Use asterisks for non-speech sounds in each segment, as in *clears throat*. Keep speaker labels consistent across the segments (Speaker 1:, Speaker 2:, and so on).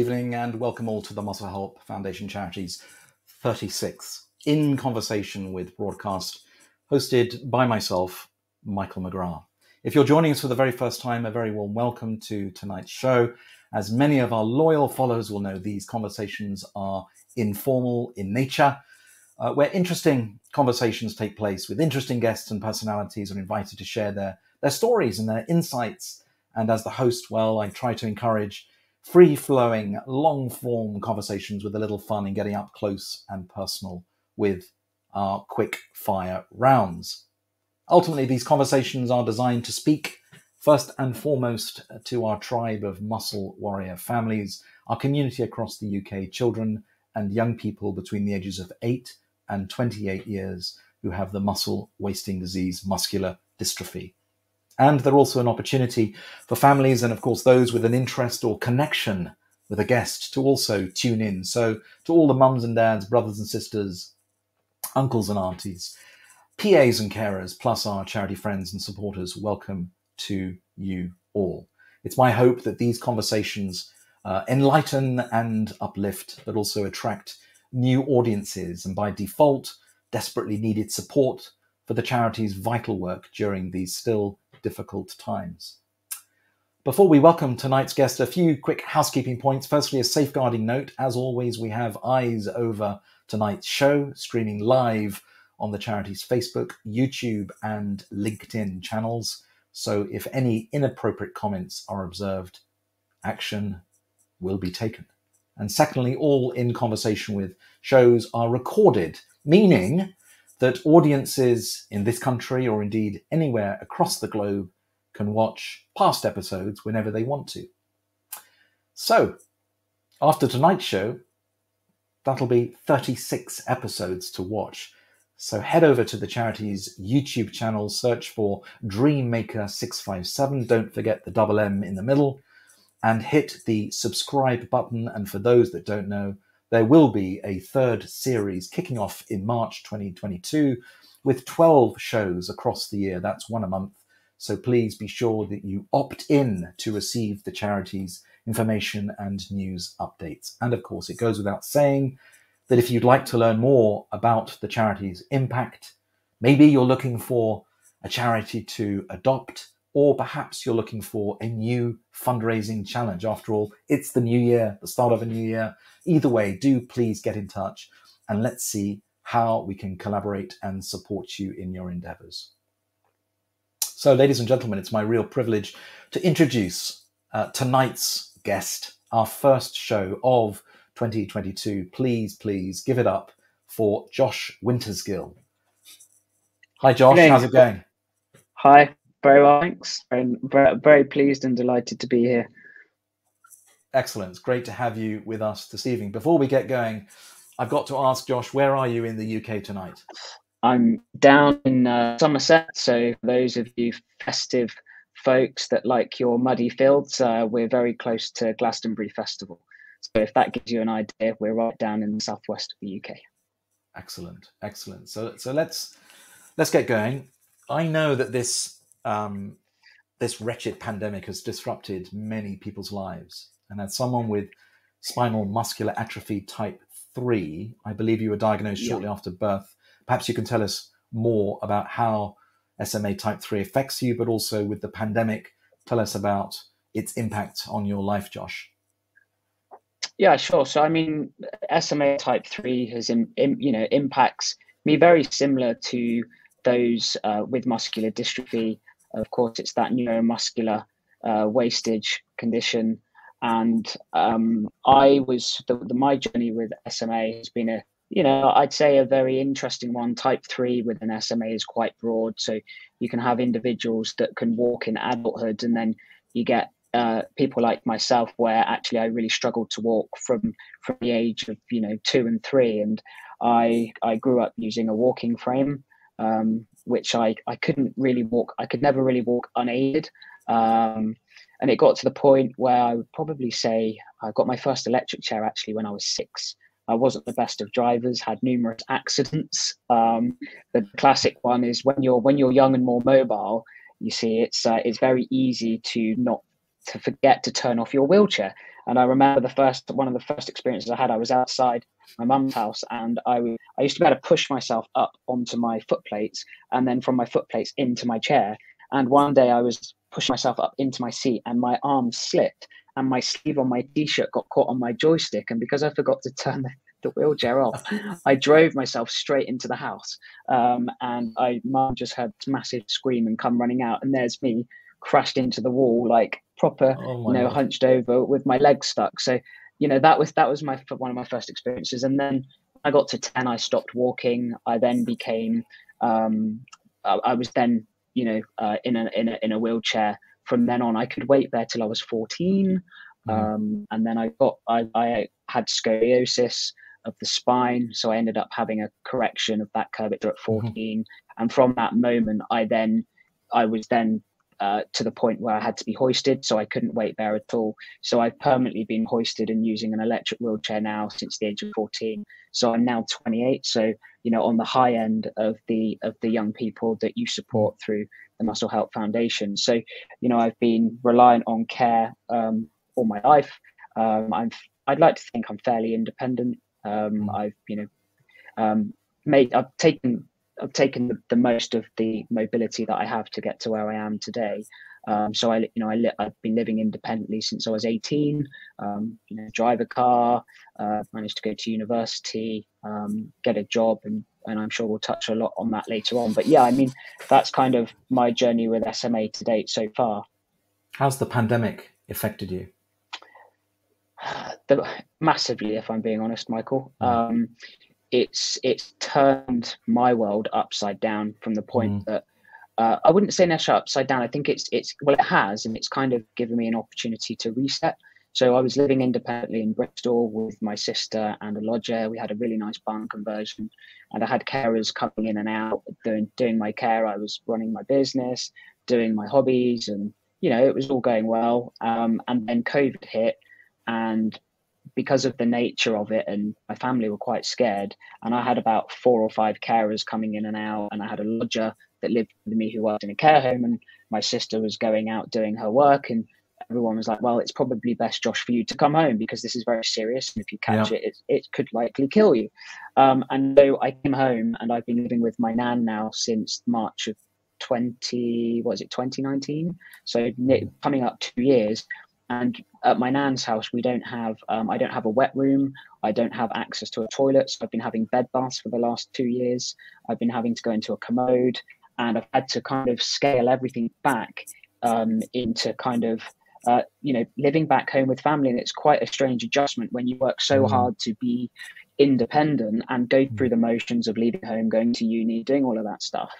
Speaker 1: Evening and welcome all to the Muscle Help Foundation Charities 36 in conversation with broadcast hosted by myself, Michael McGrath. If you're joining us for the very first time, a very warm welcome to tonight's show. As many of our loyal followers will know, these conversations are informal in nature, uh, where interesting conversations take place with interesting guests and personalities are invited to share their, their stories and their insights. And as the host, well, I try to encourage free flowing, long form conversations with a little fun in getting up close and personal with our quick fire rounds. Ultimately, these conversations are designed to speak first and foremost to our tribe of muscle warrior families, our community across the UK, children and young people between the ages of 8 and 28 years who have the muscle wasting disease, muscular dystrophy. And they're also an opportunity for families and, of course, those with an interest or connection with a guest to also tune in. So, to all the mums and dads, brothers and sisters, uncles and aunties, PAs and carers, plus our charity friends and supporters, welcome to you all. It's my hope that these conversations uh, enlighten and uplift, but also attract new audiences and by default, desperately needed support for the charity's vital work during these still difficult times. Before we welcome tonight's guest, a few quick housekeeping points. Firstly, a safeguarding note. As always, we have eyes over tonight's show, streaming live on the charity's Facebook, YouTube, and LinkedIn channels. So if any inappropriate comments are observed, action will be taken. And secondly, all in conversation with shows are recorded, meaning that audiences in this country or indeed anywhere across the globe can watch past episodes whenever they want to. So, after tonight's show, that'll be 36 episodes to watch. So head over to the charity's YouTube channel, search for Dreammaker657. Don't forget the double M in the middle, and hit the subscribe button. And for those that don't know, there will be a third series kicking off in March 2022 with 12 shows across the year. That's one a month. So please be sure that you opt in to receive the charity's information and news updates. And of course, it goes without saying that if you'd like to learn more about the charity's impact, maybe you're looking for a charity to adopt or perhaps you're looking for a new fundraising challenge. After all, it's the new year, the start of a new year. Either way, do please get in touch and let's see how we can collaborate and support you in your endeavors. So, ladies and gentlemen, it's my real privilege to introduce uh, tonight's guest, our first show of 2022. Please, please give it up for Josh Wintersgill. Hi, Josh. How's it going?
Speaker 2: Hi, very well, thanks. Very, very pleased and delighted to be here.
Speaker 1: Excellent. It's great to have you with us this evening. Before we get going, I've got to ask Josh, where are you in the UK tonight?
Speaker 2: I'm down in uh, Somerset. So, those of you festive folks that like your muddy fields, uh, we're very close to Glastonbury Festival. So, if that gives you an idea, we're right down in the southwest of the UK.
Speaker 1: Excellent, excellent. So, so let's let's get going. I know that this um, this wretched pandemic has disrupted many people's lives. And as someone with spinal muscular atrophy type 3, I believe you were diagnosed shortly yeah. after birth. Perhaps you can tell us more about how SMA type 3 affects you, but also with the pandemic, tell us about its impact on your life, Josh.
Speaker 2: Yeah, sure. So, I mean, SMA type 3 has, in, in, you know, impacts me very similar to those uh, with muscular dystrophy of course, it's that neuromuscular uh, wastage condition. And um, I was the, the, my journey with SMA has been a you know I'd say a very interesting one. Type three with an SMA is quite broad, so you can have individuals that can walk in adulthood, and then you get uh, people like myself where actually I really struggled to walk from from the age of you know two and three, and I I grew up using a walking frame. Um, which I, I couldn't really walk. I could never really walk unaided. Um, and it got to the point where I would probably say I got my first electric chair actually when I was six. I wasn't the best of drivers, had numerous accidents. Um, the classic one is when you're when you're young and more mobile, you see it's uh, it's very easy to not to forget to turn off your wheelchair. And I remember the first one of the first experiences I had. I was outside my mum's house, and I I used to be able to push myself up onto my foot plates, and then from my foot plates into my chair. And one day I was pushing myself up into my seat, and my arm slipped, and my sleeve on my t-shirt got caught on my joystick. And because I forgot to turn the the wheelchair off. I drove myself straight into the house, um, and I mum just heard this massive scream and come running out, and there's me crashed into the wall like proper, oh you know, God. hunched over with my legs stuck. So, you know, that was that was my one of my first experiences, and then I got to ten, I stopped walking. I then became, um, I, I was then, you know, uh, in a in a in a wheelchair. From then on, I could wait there till I was fourteen. Mm. Um, and then I got I, I had scoliosis of the spine. So I ended up having a correction of that curvature at mm-hmm. 14. Mm-hmm. And from that moment, I then, I was then uh, to the point where I had to be hoisted, so I couldn't wait there at all. So I've permanently been hoisted and using an electric wheelchair now since the age of 14. So I'm now 28. So you know, on the high end of the of the young people that you support through the Muscle Help Foundation. So you know, I've been reliant on care um, all my life. Um, I'm I'd like to think I'm fairly independent. Um, mm. I've you know um, made I've taken I've taken the, the, most of the mobility that I have to get to where I am today. Um, so I you know I li- I've been living independently since I was 18. Um, you know, drive a car, uh, managed to go to university, um, get a job, and and I'm sure we'll touch a lot on that later on. But yeah, I mean that's kind of my journey with SMA to date so far.
Speaker 1: How's the pandemic affected you? *sighs*
Speaker 2: the, massively, if I'm being honest, Michael. Mm. Um, it's it's turned my world upside down from the point mm. that uh, I wouldn't say necessarily upside down. I think it's it's well, it has, and it's kind of given me an opportunity to reset. So I was living independently in Bristol with my sister and a lodger. We had a really nice barn conversion, and I had carers coming in and out doing doing my care. I was running my business, doing my hobbies, and you know it was all going well. Um, and then COVID hit, and because of the nature of it and my family were quite scared and i had about four or five carers coming in and out and i had a lodger that lived with me who worked in a care home and my sister was going out doing her work and everyone was like well it's probably best josh for you to come home because this is very serious and if you catch yeah. it, it, it could likely kill you um, and so i came home and i've been living with my nan now since march of 20 what is it 2019 so coming up two years and at my nan's house, we don't have, um, I don't have a wet room. I don't have access to a toilet. So I've been having bed baths for the last two years. I've been having to go into a commode and I've had to kind of scale everything back um, into kind of, uh, you know, living back home with family. And it's quite a strange adjustment when you work so mm. hard to be independent and go through mm. the motions of leaving home, going to uni, doing all of that stuff.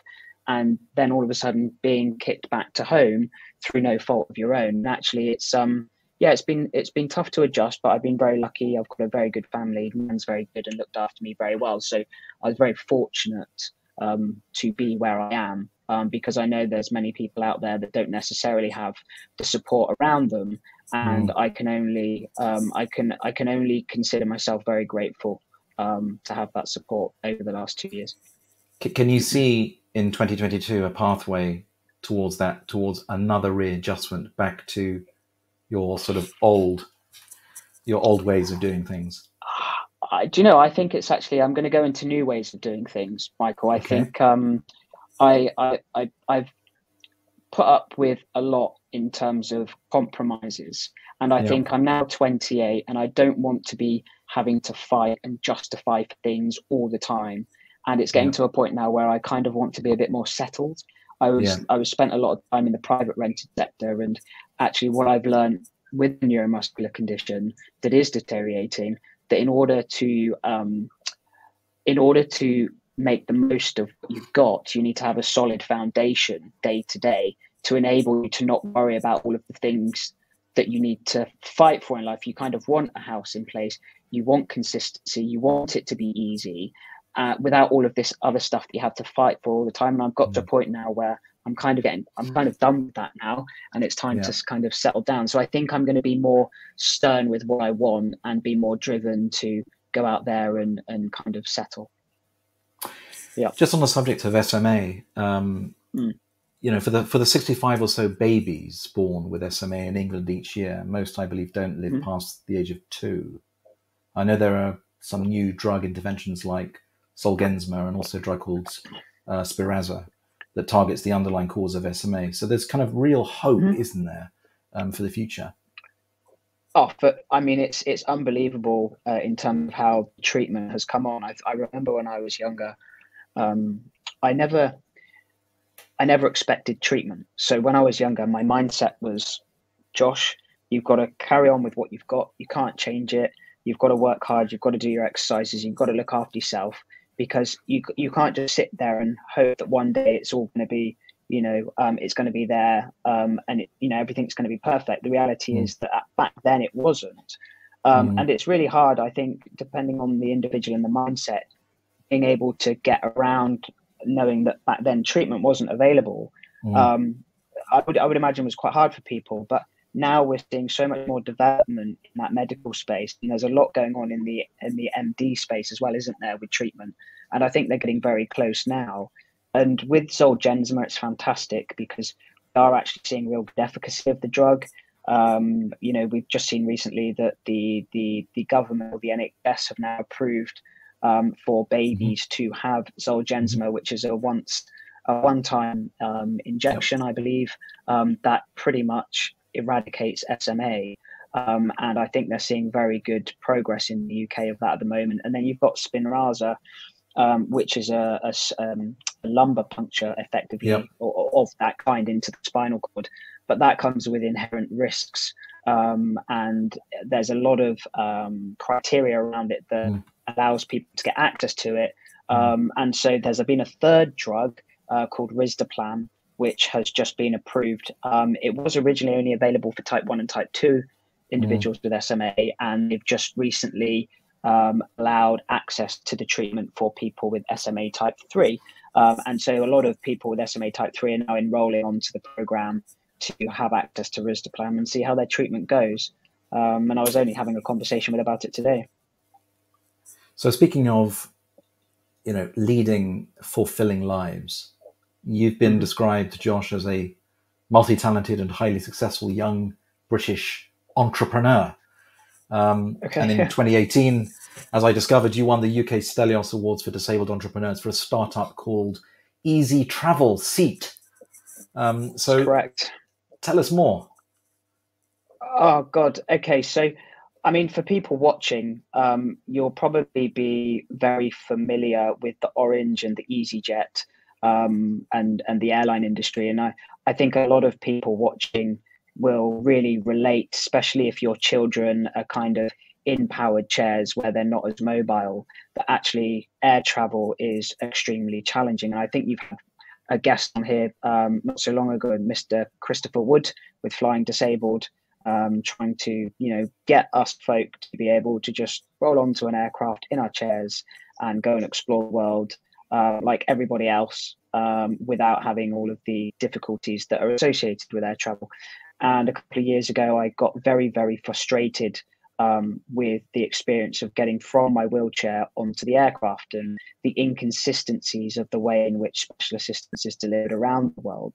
Speaker 2: And then all of a sudden being kicked back to home through no fault of your own. And actually, it's um yeah, it's been it's been tough to adjust, but I've been very lucky. I've got a very good family. Man's very good and looked after me very well. So I was very fortunate um, to be where I am um, because I know there's many people out there that don't necessarily have the support around them, and mm. I can only um, I can I can only consider myself very grateful um, to have that support over the last two years.
Speaker 1: Can you see in 2022 a pathway towards that, towards another readjustment back to your sort of old, your old ways of doing things?
Speaker 2: I, do you know? I think it's actually I'm going to go into new ways of doing things, Michael. I okay. think um, I, I I I've put up with a lot in terms of compromises, and I yeah. think I'm now 28, and I don't want to be having to fight and justify for things all the time. And it's getting yeah. to a point now where I kind of want to be a bit more settled. I was yeah. I was spent a lot of time in the private rented sector, and actually, what I've learned with neuromuscular condition that is deteriorating, that in order to um, in order to make the most of what you've got, you need to have a solid foundation day to day to enable you to not worry about all of the things that you need to fight for in life. You kind of want a house in place, you want consistency, you want it to be easy, uh, without all of this other stuff that you have to fight for all the time. And I've got mm. to a point now where I'm kind of getting, I'm kind of done with that now, and it's time yeah. to kind of settle down. So I think I'm going to be more stern with what I want and be more driven to go out there and and kind of settle.
Speaker 1: Yeah. Just on the subject of SMA, um, mm. you know, for the for the 65 or so babies born with SMA in England each year, most I believe don't live mm. past the age of two. I know there are some new drug interventions like Zolgensma and also a drug called uh, Spinraza that targets the underlying cause of SMA. So there's kind of real hope, mm. isn't there, um, for the future?
Speaker 2: Oh, but I mean, it's it's unbelievable uh, in terms of how treatment has come on. I, I remember when I was younger, um, I never, I never expected treatment. So when I was younger, my mindset was, Josh, you've got to carry on with what you've got. You can't change it. You've got to work hard. You've got to do your exercises. You've got to look after yourself because you you can't just sit there and hope that one day it's all going to be you know um, it's going to be there um, and it, you know everything's going to be perfect the reality mm. is that back then it wasn't um, mm. and it's really hard i think depending on the individual and the mindset being able to get around knowing that back then treatment wasn't available mm. Um, I would I would imagine was quite hard for people but now we're seeing so much more development in that medical space and there's a lot going on in the in the md space as well isn't there with treatment and i think they're getting very close now and with Zolgensma, it's fantastic because we are actually seeing real efficacy of the drug. Um, you know, we've just seen recently that the the the government or the NHS have now approved um, for babies mm-hmm. to have Zolgensma, which is a once a one-time um, injection, I believe, um, that pretty much eradicates SMA. Um, and I think they're seeing very good progress in the UK of that at the moment. And then you've got Spinraza, um, which is a, a, um, a lumbar puncture effectively yep. or, of that kind into the spinal cord. But that comes with inherent risks. Um, and there's a lot of um, criteria around it that mm. allows people to get access to it. Mm. Um, and so there's been a third drug uh, called Risdiplam, which has just been approved. Um, it was originally only available for type 1 and type 2 individuals mm. with SMA, and they've just recently um, allowed access to the treatment for people with SMA type 3. Um, and so a lot of people with SMA type 3 are now enrolling onto the program to have access to Risdiplam and see how their treatment goes. Um, and I was only having a conversation with about it today.
Speaker 1: So speaking of, you know, leading fulfilling lives, you've been mm-hmm. described, Josh, as a multi-talented and highly successful young British entrepreneur. Um, okay. And in *laughs* 2018, as I discovered, you won the UK Stelios Awards for Disabled Entrepreneurs for a startup called Easy Travel Seat. Um, so,
Speaker 2: correct.
Speaker 1: Tell us more.
Speaker 2: Oh God. Okay. So, I mean, for people watching, um, you'll probably be very familiar with the Orange and the EasyJet um, and and the airline industry, and I I think a lot of people watching will really relate, especially if your children are kind of in powered chairs where they're not as mobile, that actually air travel is extremely challenging. And I think you've had a guest on here um, not so long ago, Mr. Christopher Wood with Flying Disabled, um, trying to you know get us folk to be able to just roll onto an aircraft in our chairs and go and explore the world uh, like everybody else um, without having all of the difficulties that are associated with air travel. And a couple of years ago, I got very, very frustrated um, with the experience of getting from my wheelchair onto the aircraft and the inconsistencies of the way in which special assistance is delivered around the world.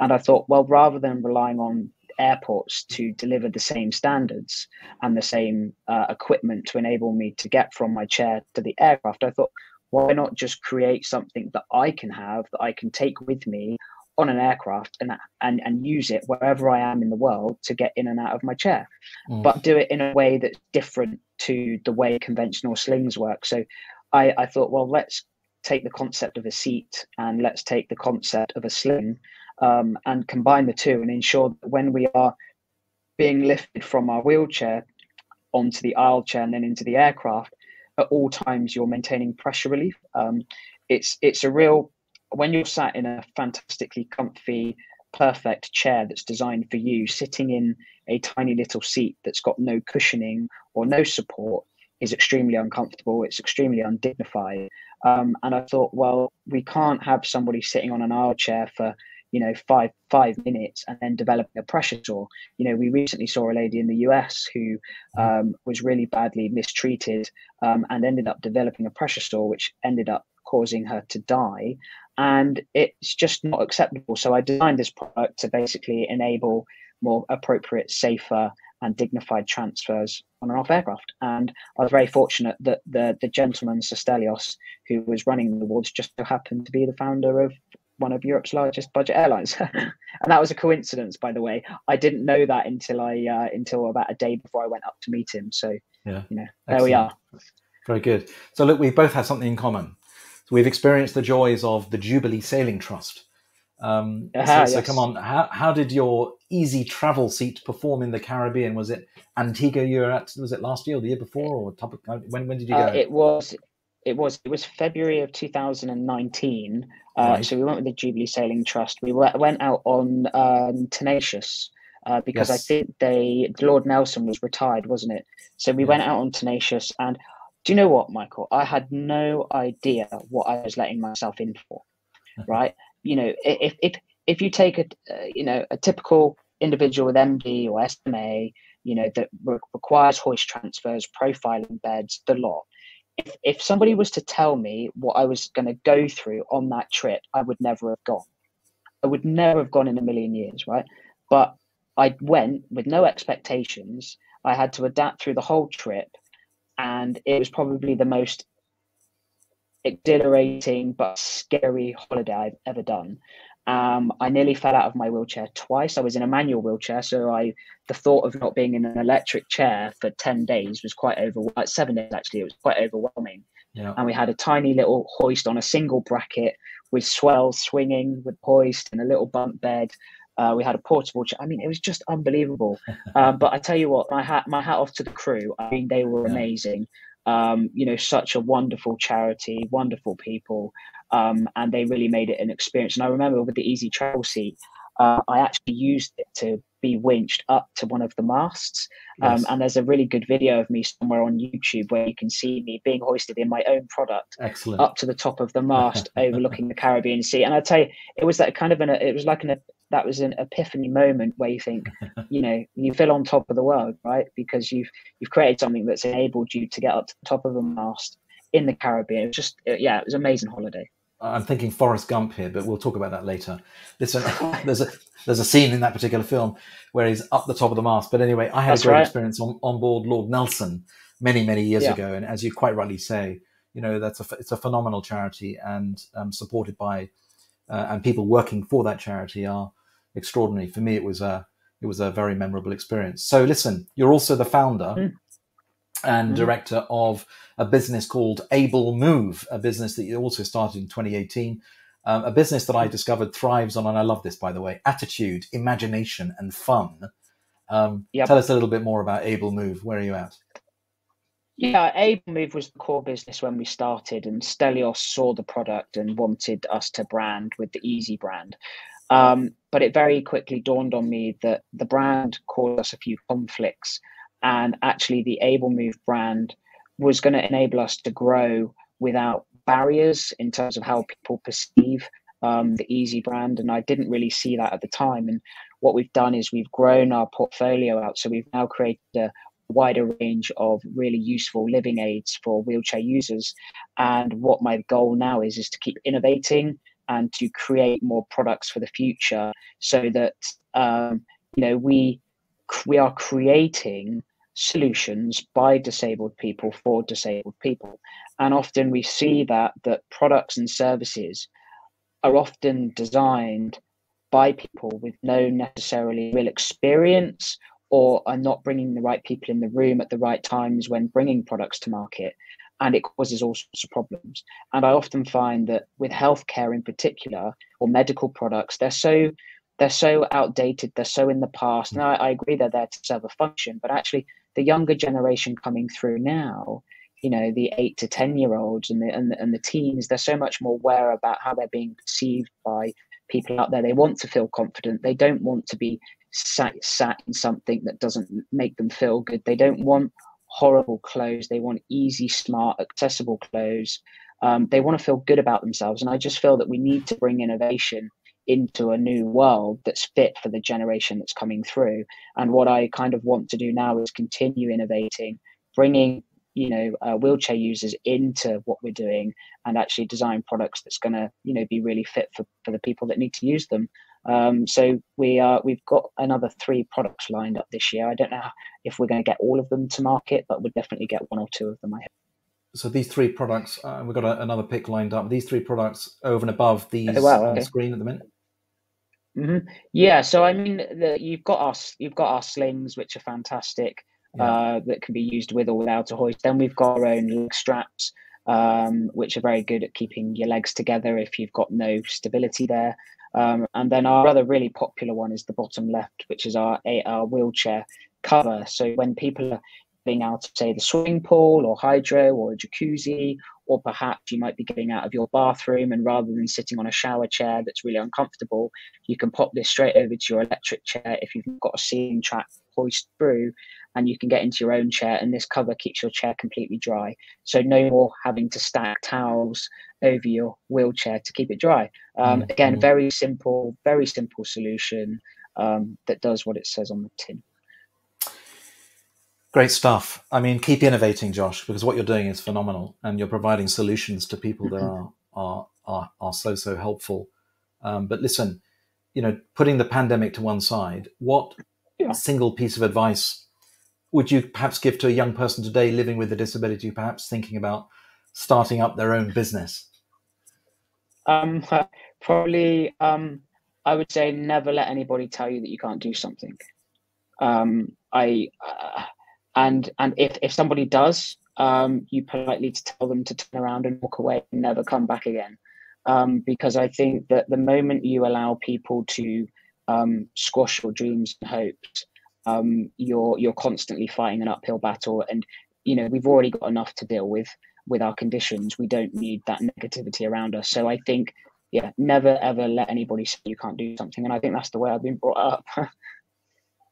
Speaker 2: And I thought, well, rather than relying on airports to deliver the same standards and the same uh, equipment to enable me to get from my chair to the aircraft, I thought, why not just create something that I can have that I can take with me on an aircraft and and and use it wherever I am in the world to get in and out of my chair, mm. but do it in a way that's different to the way conventional slings work. So I, I thought, well, let's take the concept of a seat and let's take the concept of a sling um, and combine the two and ensure that when we are being lifted from our wheelchair onto the aisle chair and then into the aircraft, at all times you're maintaining pressure relief. Um, it's it's a real when you're sat in a fantastically comfy, perfect chair that's designed for you, sitting in a tiny little seat that's got no cushioning or no support is extremely uncomfortable. It's extremely undignified. Um, and I thought, well, we can't have somebody sitting on an aisle chair for you know five five minutes and then developing a pressure sore you know we recently saw a lady in the us who um, was really badly mistreated um, and ended up developing a pressure sore which ended up causing her to die and it's just not acceptable. So I designed this product to basically enable more appropriate, safer, and dignified transfers on and off aircraft. And I was very fortunate that the the gentleman Sir Stelios, who was running the awards, just so happened to be the founder of one of Europe's largest budget airlines, *laughs* and that was a coincidence, by the way. I didn't know that until I uh, until about a day before I went up to meet him. So yeah, you know, there Excellent. we are.
Speaker 1: Very good. So look, we both have something in common. So we've experienced the joys of the Jubilee Sailing Trust. Um, uh-huh, so, so come on, how, how did your easy travel seat perform in the Caribbean? Was it Antigua you were at? Was it last year or the year before, or when when did you uh,
Speaker 2: go? Uh, it was it was it was February of 2019. Uh, right. So we went with the Jubilee Sailing Trust. We went out on um, Tenacious uh, because yes. I think they Lord Nelson was retired, wasn't it? So we yeah. went out on Tenacious, and do you know what, Michael? I had no idea what I was letting myself in for. *laughs* right? You know, if if if you take a uh, you know a typical individual with MD or SMA, you know that re- requires hoist transfers, profiling beds, the lot if, if somebody was to tell me what I was going to go through on that trip, I would never have gone. I would never have gone in a million years, right? But I went with no expectations. I had to adapt through the whole trip, and it was probably the most exhilarating but scary holiday I've ever done. Um, I nearly fell out of my wheelchair twice. I was in a manual wheelchair, so I the thought of not being in an electric chair for ten days was quite over. Like seven days actually, it was quite overwhelming. Yeah. And we had a tiny little hoist on a single bracket with swells swinging with hoist and a little bunk bed. Uh, we had a portable chair. I mean, it was just unbelievable. *laughs* um, but I tell you what, my hat my hat off to the crew. I mean, they were yeah. amazing. Um, you know, such a wonderful charity, wonderful people um, and they really made it an experience. And I remember with the Easy Travel Seat, uh, I actually used it to be winched up to one of the masts. Um, yes. And there's a really good video of me somewhere on YouTube where you can see me being hoisted in my own product
Speaker 1: Excellent.
Speaker 2: up to the top of the mast *laughs* overlooking the Caribbean Sea. And I tell you, it was that kind of an, it was like an, that was an epiphany moment where you think, *laughs* you know, you feel on top of the world, right? Because you've, you've created something that's enabled you to get up to the top of a mast in the Caribbean. It was just, yeah, it was an amazing holiday.
Speaker 1: I'm thinking Forrest Gump here, but we'll talk about that later. Listen, *laughs* there's a there's a scene in that particular film where he's up the top of the mast. But anyway, I had That's a great right. experience on, on board Lord Nelson many many years yeah. ago, and as you quite rightly say, you know that's a it's a phenomenal charity and um, supported by uh, and people working for that charity are extraordinary. For me, it was a it was a very memorable experience. So listen, you're also the founder. Mm and mm. director of a business called Able Move, a business that you also started in 2018. Um, a business that I discovered thrives on, and I love this, by the way, attitude, imagination, and fun. Um, yep. Tell us a little bit more about Able Move. Where are you at?
Speaker 2: Yeah, Able Move was the core business when we started, and Stelios saw the product and wanted us to brand with the Easy brand. Um, but it very quickly dawned on me that the brand caused us a few conflicts and actually the able move brand was going to enable us to grow without barriers in terms of how people perceive um, the easy brand and i didn't really see that at the time. And what we've done is we've grown our portfolio out so we've now created a wider range of really useful living aids for wheelchair users. And what my goal now is is to keep innovating and to create more products for the future so that um, you know we we are creating solutions by disabled people for disabled people. And often we see that that products and services are often designed by people with no necessarily real experience or are not bringing the right people in the room at the right times when bringing products to market. And it causes all sorts of problems. And i often find that with healthcare in particular or medical products they're so they're so outdated they're so in the past. And I, I agree they're there to serve a function but actually the younger generation coming through now, you know, the eight to 10 year olds and the, and the, and the teens, they're so much more aware about how they're being perceived by people out there. They want to feel confident. They don't want to be sat, sat in something that doesn't make them feel good. They don't want horrible clothes. They want easy, smart, accessible clothes. Um, they want to feel good about themselves. And I just feel that we need to bring innovation into a new world that's fit for the generation that's coming through. And what I kind of want to do now is continue innovating, bringing you know uh, wheelchair users into what we're doing and actually design products that's going to you know be really fit for, for the people that need to use them. Um, so we are we've got another three products lined up this year. I don't know if we're going to get all of them to market but we'll definitely get one or two of them i hope
Speaker 1: so these three products uh, we've got a, another pick lined up these three products over and above these
Speaker 2: Oh, wow,
Speaker 1: on
Speaker 2: okay.
Speaker 1: screen at the minute
Speaker 2: hmm Yeah, so I mean, the, you've got our you've got our slings, which are fantastic,
Speaker 1: Yeah.
Speaker 2: uh, that can be used with or without a hoist. Then we've got our own leg straps, um, which are very good at keeping your legs together if you've got no stability there. Um, and then our other really popular one is the bottom left, which is our our wheelchair cover. So when people are getting out of say the swimming pool or hydro or a jacuzzi or perhaps you might be getting out of your bathroom and rather than sitting on a shower chair that's really uncomfortable you can pop this straight over to your electric chair if you've got a ceiling track hoist through and you can get into your own chair and this cover keeps your chair completely dry. So no more having to stack towels over your wheelchair to keep it dry. Um,
Speaker 1: Mm,
Speaker 2: again
Speaker 1: mm.
Speaker 2: very simple very simple solution um, that does what it says on the tin
Speaker 1: Great stuff. I mean, keep innovating, Josh, because what you're doing is phenomenal, and you're providing solutions to people that are are are, are so so helpful. Um, but listen, you know, putting the pandemic to one side, what
Speaker 2: Yeah.
Speaker 1: single piece of advice would you perhaps give to a young person today living with a disability, perhaps thinking about starting up their own business?
Speaker 2: Um, *laughs* probably, um, I would say never let anybody tell you that you can't do something. Um, I uh, and and if if somebody does, um, you politely tell them to turn around and walk away and never come back again. Um, because I think that the moment you allow people to um, squash your dreams and hopes, um, you're you're constantly fighting an uphill battle. And you know we've already got enough to deal with with our conditions. We don't need that negativity around us. So I think, yeah, never ever let anybody say you can't do something. And I think that's the way I've been brought up. *laughs*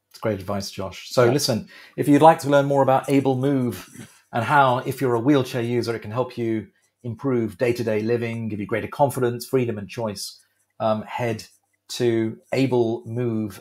Speaker 1: It's great advice, Josh. So
Speaker 2: Yeah.
Speaker 1: listen, if you'd like to learn more about Able Move and how, if you're a wheelchair user, it can help you improve day-to-day living, give you greater confidence, freedom, and choice, um, head to ablemove.co.uk.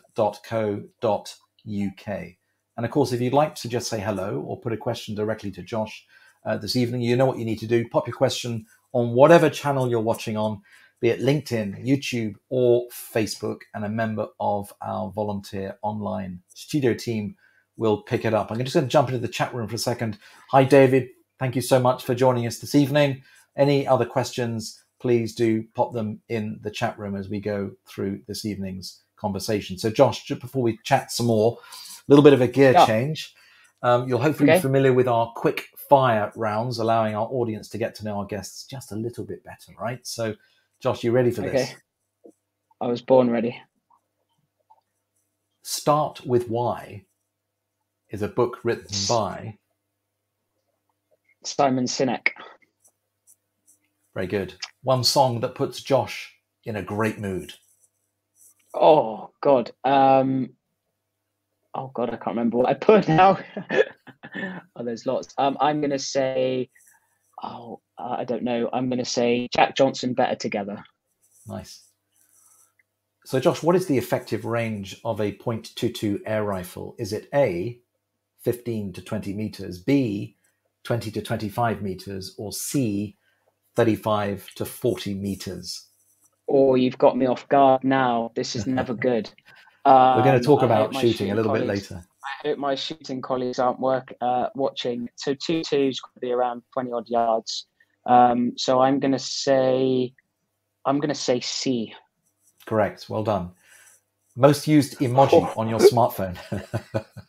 Speaker 1: And of course, if you'd like to just say hello or put a question directly to Josh uh, this evening, you know what you need to do. Pop your question on whatever channel you're watching on, be it LinkedIn, YouTube, or Facebook, and a member of our volunteer online studio team will pick it up. I'm just going to jump into the chat room for a second. Hi, David. Thank you so much for joining us this evening. Any other questions, please do pop them in the chat room as we go through this evening's conversation. So, Josh, just before we chat some more, a little bit of a gear
Speaker 2: Yeah.
Speaker 1: change. Um, you'll hopefully
Speaker 2: Okay.
Speaker 1: be familiar with our quick fire rounds, allowing our audience to get to know our guests just a little bit better, right? So, Josh, you ready for this?
Speaker 2: Okay. I was born ready.
Speaker 1: Start with Why is a book written by,
Speaker 2: Simon Sinek.
Speaker 1: very good, one song that puts Josh in a great mood.
Speaker 2: Oh God. Um. Oh God, I can't remember what I put *laughs* now. oh, there's lots. Um, I'm gonna say. Oh, uh, I don't know. I'm gonna say Jack Johnson. Better together.
Speaker 1: Nice. So, Josh, what is the effective range of a .22 air rifle? Is it A, 15 to 20 meters, B, 20 to 25 meters, or C, 35 to 40 meters?
Speaker 2: Or you've got me off guard now. This is *laughs* never good.
Speaker 1: We're going
Speaker 2: Um,
Speaker 1: to talk about shooting a little bit later.
Speaker 2: I hope my shooting colleagues aren't work uh, watching. So two twos could be around twenty odd yards. Um, so I'm gonna say, I'm gonna say C.
Speaker 1: Correct. Well done. Most used emoji on your smartphone. *laughs* *laughs*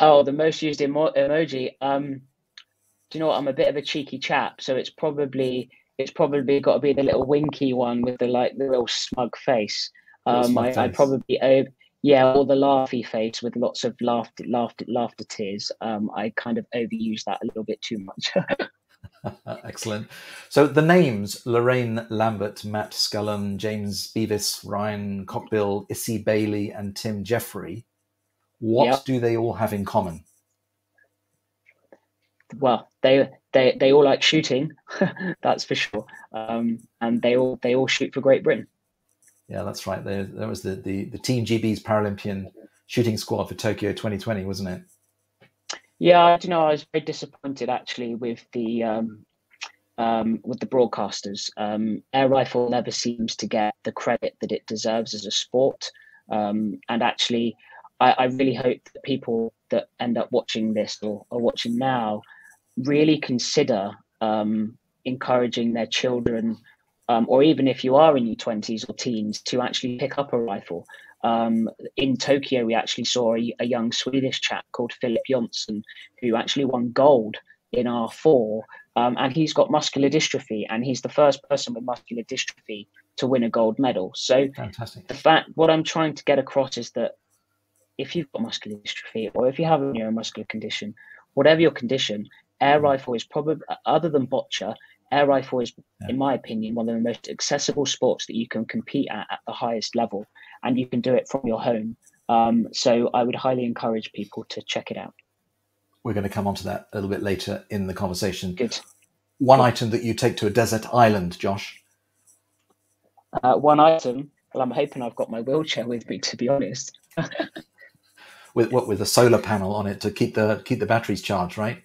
Speaker 2: Oh, the most used emo- emoji. Um, do you know what? I'm a bit of a cheeky chap, so it's probably it's probably got to be the little winky one with the like the real smug face. Um,
Speaker 1: smug
Speaker 2: I, I
Speaker 1: face.
Speaker 2: probably oh, yeah, or the laughy face with lots of laughter, laughter, laughter tears. Um, I kind of overuse that a little bit too much. *laughs*
Speaker 1: Excellent. So the names Lorraine Lambert, Matt Skelhon, James Bevis, Ryan Cockbill, Issy Bailey, and Tim Jeffery. What
Speaker 2: Yep.
Speaker 1: do they all have in common?
Speaker 2: well, they they they all like shooting, *laughs* that's for sure. Um, and they all they all shoot for Great Britain.
Speaker 1: Yeah, that's right. There, that was the, the, the Team GB's Paralympian shooting squad for Tokyo 2020, wasn't it?
Speaker 2: Yeah, I don't know. I was very disappointed actually with the um, um, with the broadcasters. Um, air rifle never seems to get the credit that it deserves as a sport. Um, and actually, I, I, really hope that people that end up watching this or are watching now really consider um, encouraging their children, um, or even if you are in your 20s or teens, to actually pick up a rifle. Um, in Tokyo, we actually saw a, a young Swedish chap called Philip Jonsson who actually won gold in R4 um, and he's got muscular dystrophy, and he's the first person with muscular dystrophy to win a gold medal. So,
Speaker 1: Fantastic.
Speaker 2: the fact, what I'm trying to get across is that if you've got muscular dystrophy or if you have a neuromuscular condition, whatever your condition, air rifle is probably, other than boccia, air rifle is, yeah. in my opinion, one of the most accessible sports that you can compete at at the highest level, and you can do it from your home. Um, so, I would highly encourage people to check it out.
Speaker 1: We're going to come on to that a little bit later in the conversation.
Speaker 2: Good.
Speaker 1: One Good. item that you take to a desert island, Josh.
Speaker 2: Uh, one item. Well, I'm hoping I've got my wheelchair with me, to be honest. *laughs*
Speaker 1: with what with a solar panel on it to keep the keep the batteries charged, right?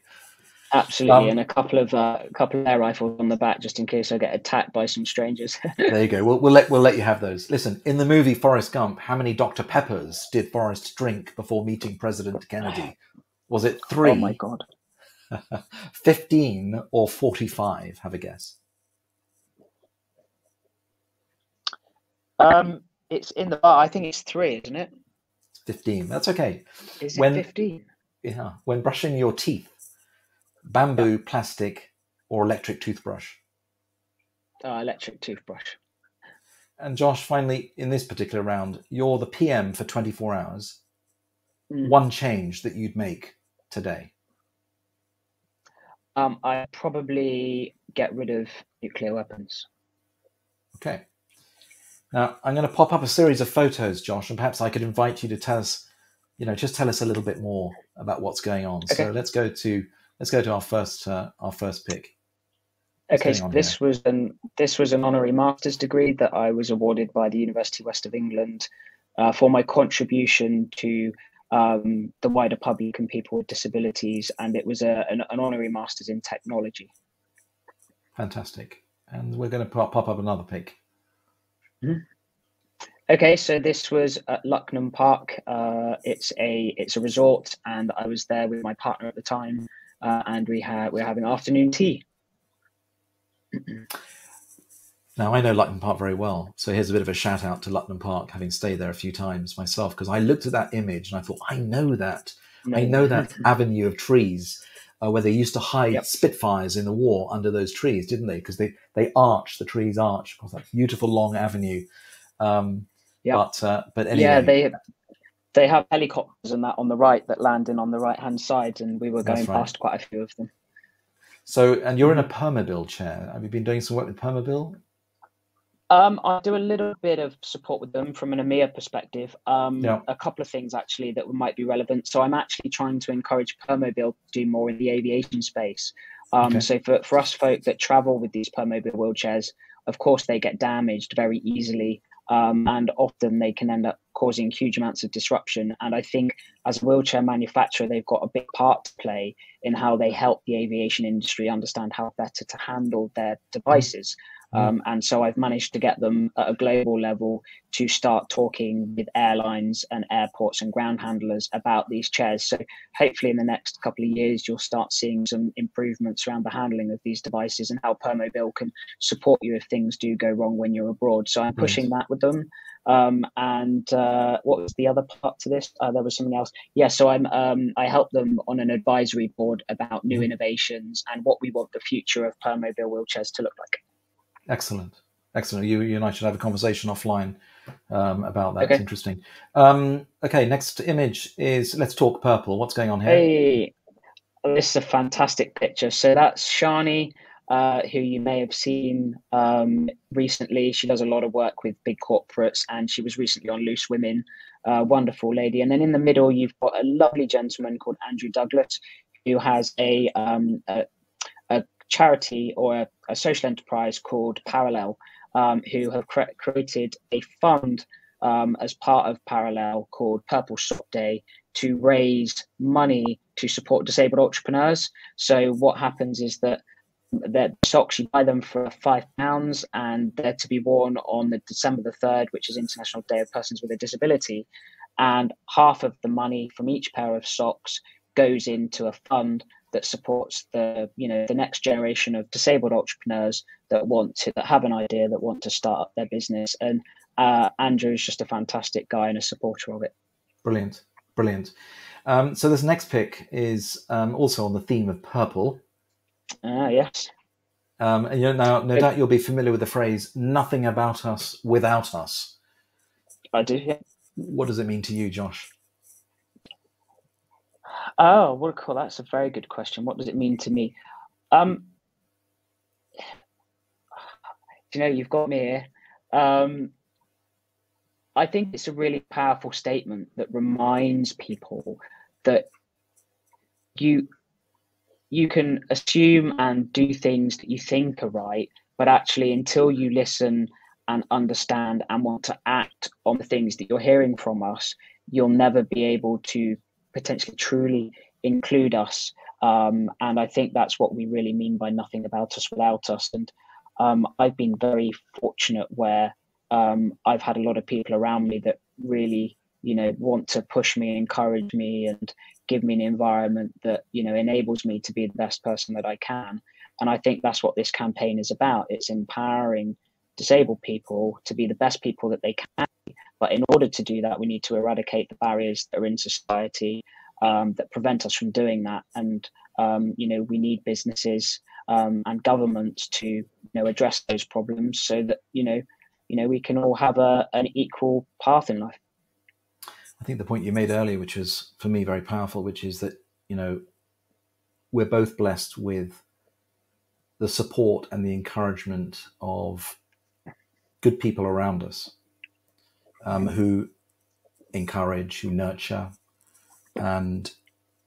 Speaker 2: Absolutely, um, and a couple of uh, a couple of air rifles on the back just in case I get attacked by some strangers. *laughs*
Speaker 1: there you go. We'll, we'll let we'll let you have those. Listen, in the movie Forrest Gump, how many Dr Peppers did Forrest drink before meeting President Kennedy? Was it three? Oh
Speaker 2: my god. *laughs*
Speaker 1: 15 or 45? Have a guess.
Speaker 2: Um, it's in the bar. I think it's three, isn't it?
Speaker 1: 15. That's okay.
Speaker 2: Is when, it 15?
Speaker 1: Yeah. When brushing your teeth, bamboo, yeah. plastic, or electric toothbrush?
Speaker 2: Uh, electric toothbrush.
Speaker 1: And Josh, finally, in this particular round, you're the PM for 24 hours. Mm. One change that you'd make today?
Speaker 2: Um, I probably get rid of nuclear weapons.
Speaker 1: Okay. Now I'm going to pop up a series of photos, Josh, and perhaps I could invite you to tell us, you know, just tell us a little bit more about what's going on. Okay. So let's go to let's go to our first uh, our first pick.
Speaker 2: What's okay, so this here? was an this was an honorary master's degree that I was awarded by the University of West of England uh, for my contribution to um, the wider public and people with disabilities, and it was a, an, an honorary master's in technology.
Speaker 1: Fantastic. And we're going to pop, pop up another pick.
Speaker 2: Mm-hmm. Okay, so this was at Lucknam Park. Uh, it's a it's a resort, and I was there with my partner at the time, uh, and we had we are having afternoon tea. *clears throat*
Speaker 1: Now I know Lucknam Park very well, so here's a bit of a shout out to Lucknam Park, having stayed there a few times myself, because I looked at that image and I thought, I know that, no. I know that *laughs* avenue of trees uh, where they used to hide yep. Spitfires in the war under those trees, didn't they? Because they they arch, the trees arch across that beautiful long avenue. Um,
Speaker 2: yeah,
Speaker 1: but uh, but anyway,
Speaker 2: yeah, they they have helicopters and that on the right that land in on the right hand side, and we were going right. past quite a few of them.
Speaker 1: So, and you're in a Permobil chair. Have you been doing some work with Permobil?
Speaker 2: Um, I do a little bit of support with them from an EMEA perspective. Um, yeah. A couple of things actually that might be relevant. So I'm actually trying to encourage Permobil to do more in the aviation space. Um, okay. So for, for us folk that travel with these Permobil wheelchairs, of course they get damaged very easily, um, and often they can end up causing huge amounts of disruption. And I think as a wheelchair manufacturer, they've got a big part to play in how they help the aviation industry understand how better to handle their devices. Mm. Um, and so I've managed to get them at a global level to start talking with airlines and airports and ground handlers about these chairs. So hopefully, in the next couple of years, you'll start seeing some improvements around the handling of these devices and how Permobil can support you if things do go wrong when you're abroad. So I'm pushing that with them. Um, and uh, what was the other part to this? Uh, there was something else. Yeah, so I'm um, I help them on an advisory board about new mm. innovations and what we want the future of Permobil wheelchairs to look like.
Speaker 1: Excellent, excellent. You, you and I should have a conversation offline um, about that. Okay. It's interesting. Um, okay, next image is let's talk purple. What's going on here?
Speaker 2: Hey, this is a fantastic picture. So that's Shani, uh, who you may have seen um, recently. She does a lot of work with big corporates, and she was recently on Loose Women. Uh, wonderful lady. And then in the middle, you've got a lovely gentleman called Andrew Douglas, who has a, um, a, a charity or a, a social enterprise called Parallel, um, who have cre- created a fund um, as part of Parallel called Purple Sock Day to raise money to support disabled entrepreneurs. So what happens is that the socks you buy them for five pounds and they're to be worn on the December the third, which is International Day of Persons with a Disability. And half of the money from each pair of socks goes into a fund that supports the you know the next generation of disabled entrepreneurs that want to that have an idea that want to start up their business. And uh, andrew is just a fantastic guy and a supporter of it.
Speaker 1: Brilliant. Brilliant. Um, so this next pick is um, also on the theme of purple
Speaker 2: Ah, uh, yes.
Speaker 1: Um, and you know, now, no doubt you'll be familiar with the phrase "nothing about us without us."
Speaker 2: I do. Yeah.
Speaker 1: What does it mean to you, Josh?
Speaker 2: Oh, well, cool. That's a very good question. What does it mean to me? Um, you know, you've got me here. Um, I think it's a really powerful statement that reminds people that you you can assume and do things that you think are right, but actually, until you listen and understand and want to act on the things that you're hearing from us, you'll never be able to potentially truly include us. Um, and I think that's what we really mean by nothing about us without us. And um, I've been very fortunate where um, I've had a lot of people around me that really, you know, want to push me, encourage me, and give me an environment that you know enables me to be the best person that I can. And I think that's what this campaign is about. It's empowering disabled people to be the best people that they can. But in order to do that, we need to eradicate the barriers that are in society um, that prevent us from doing that. And um, you know, we need businesses um, and governments to you know address those problems so that you know, you know, we can all have a, an equal path in life.
Speaker 1: I think the point you made earlier, which was for me very powerful, which is that you know we're both blessed with the support and the encouragement of good people around us um, who encourage, who nurture, and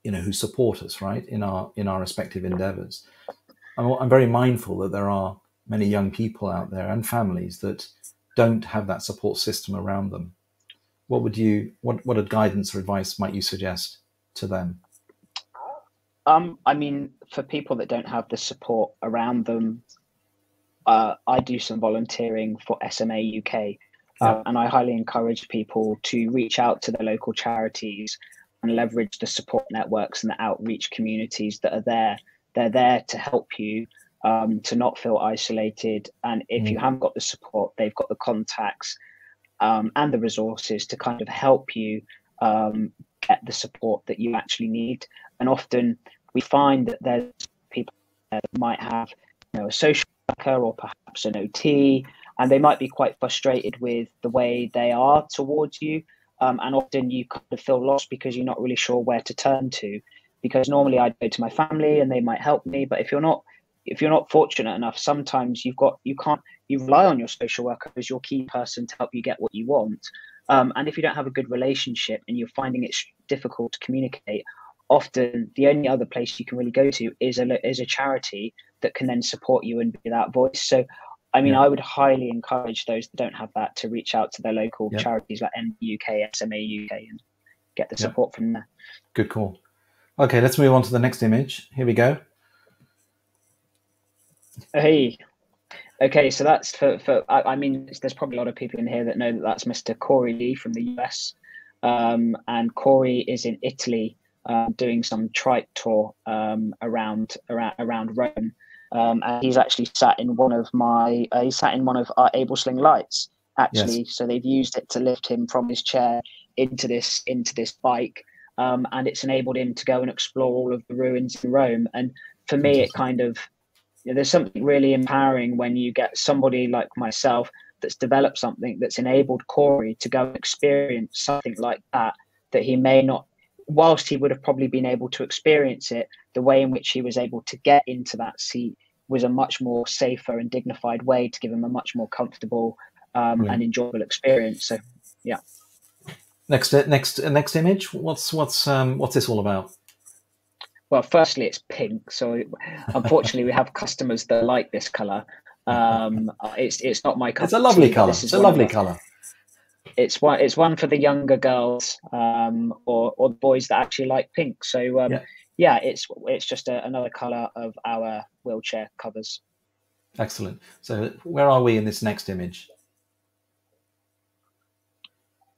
Speaker 1: you know who support us right in our in our respective endeavors. I'm, I'm very mindful that there are many young people out there and families that don't have that support system around them what would you what what a guidance or advice might you suggest to them?
Speaker 2: Um, I mean, for people that don't have the support around them, uh, I do some volunteering for SMA UK, uh, and I highly encourage people to reach out to the local charities and leverage the support networks and the outreach communities that are there. They're there to help you um, to not feel isolated, and if mm. you haven't got the support, they've got the contacts um, and the resources to kind of help you um, get the support that you actually need. And often we find that there's people that might have you know, a social worker or perhaps an OT, and they might be quite frustrated with the way they are towards you. Um, and often you kind of feel lost because you're not really sure where to turn to. Because normally I'd go to my family and they might help me, but if you're not if you're not fortunate enough, sometimes you've got you can't you rely on your social worker as your key person to help you get what you want. Um, and if you don't have a good relationship and you're finding it difficult to communicate, often the only other place you can really go to is a is a charity that can then support you and be that voice. So, I mean, yeah. I would highly encourage those that don't have that to reach out to their local yeah. charities like NUK, SMA UK, and get the support yeah. from there.
Speaker 1: Good call. Okay, let's move on to the next image. Here we go.
Speaker 2: Hey, okay, so that's for, for I, I, mean, there's probably a lot of people in here that know that that's Mr. Corey Lee from the US. Um, and Corey is in Italy uh, doing some trike tour um, around, around around Rome. Um, and he's actually sat in one of my uh, he sat in one of our Able Sling lights actually. Yes. So they've used it to lift him from his chair into this into this bike. Um, and it's enabled him to go and explore all of the ruins in Rome. And for me, it kind of you know, there's something really empowering when you get somebody like myself that's developed something that's enabled Corey to go and experience something like that that he may not whilst he would have probably been able to experience it the way in which he was able to get into that seat was a much more safer and dignified way to give him a much more comfortable um, and enjoyable experience so yeah.
Speaker 1: Next next next image. What's what's um, what's this all about
Speaker 2: well, firstly, it's pink. So unfortunately, we have customers that like this color. Um, it's it's not my color.
Speaker 1: It's a lovely color. It's a lovely color.
Speaker 2: It's one. It's one for the younger girls um, or or the boys that actually like pink. So um, yeah. yeah, it's it's just a, another color of our wheelchair covers.
Speaker 1: Excellent. So where are we in this next image?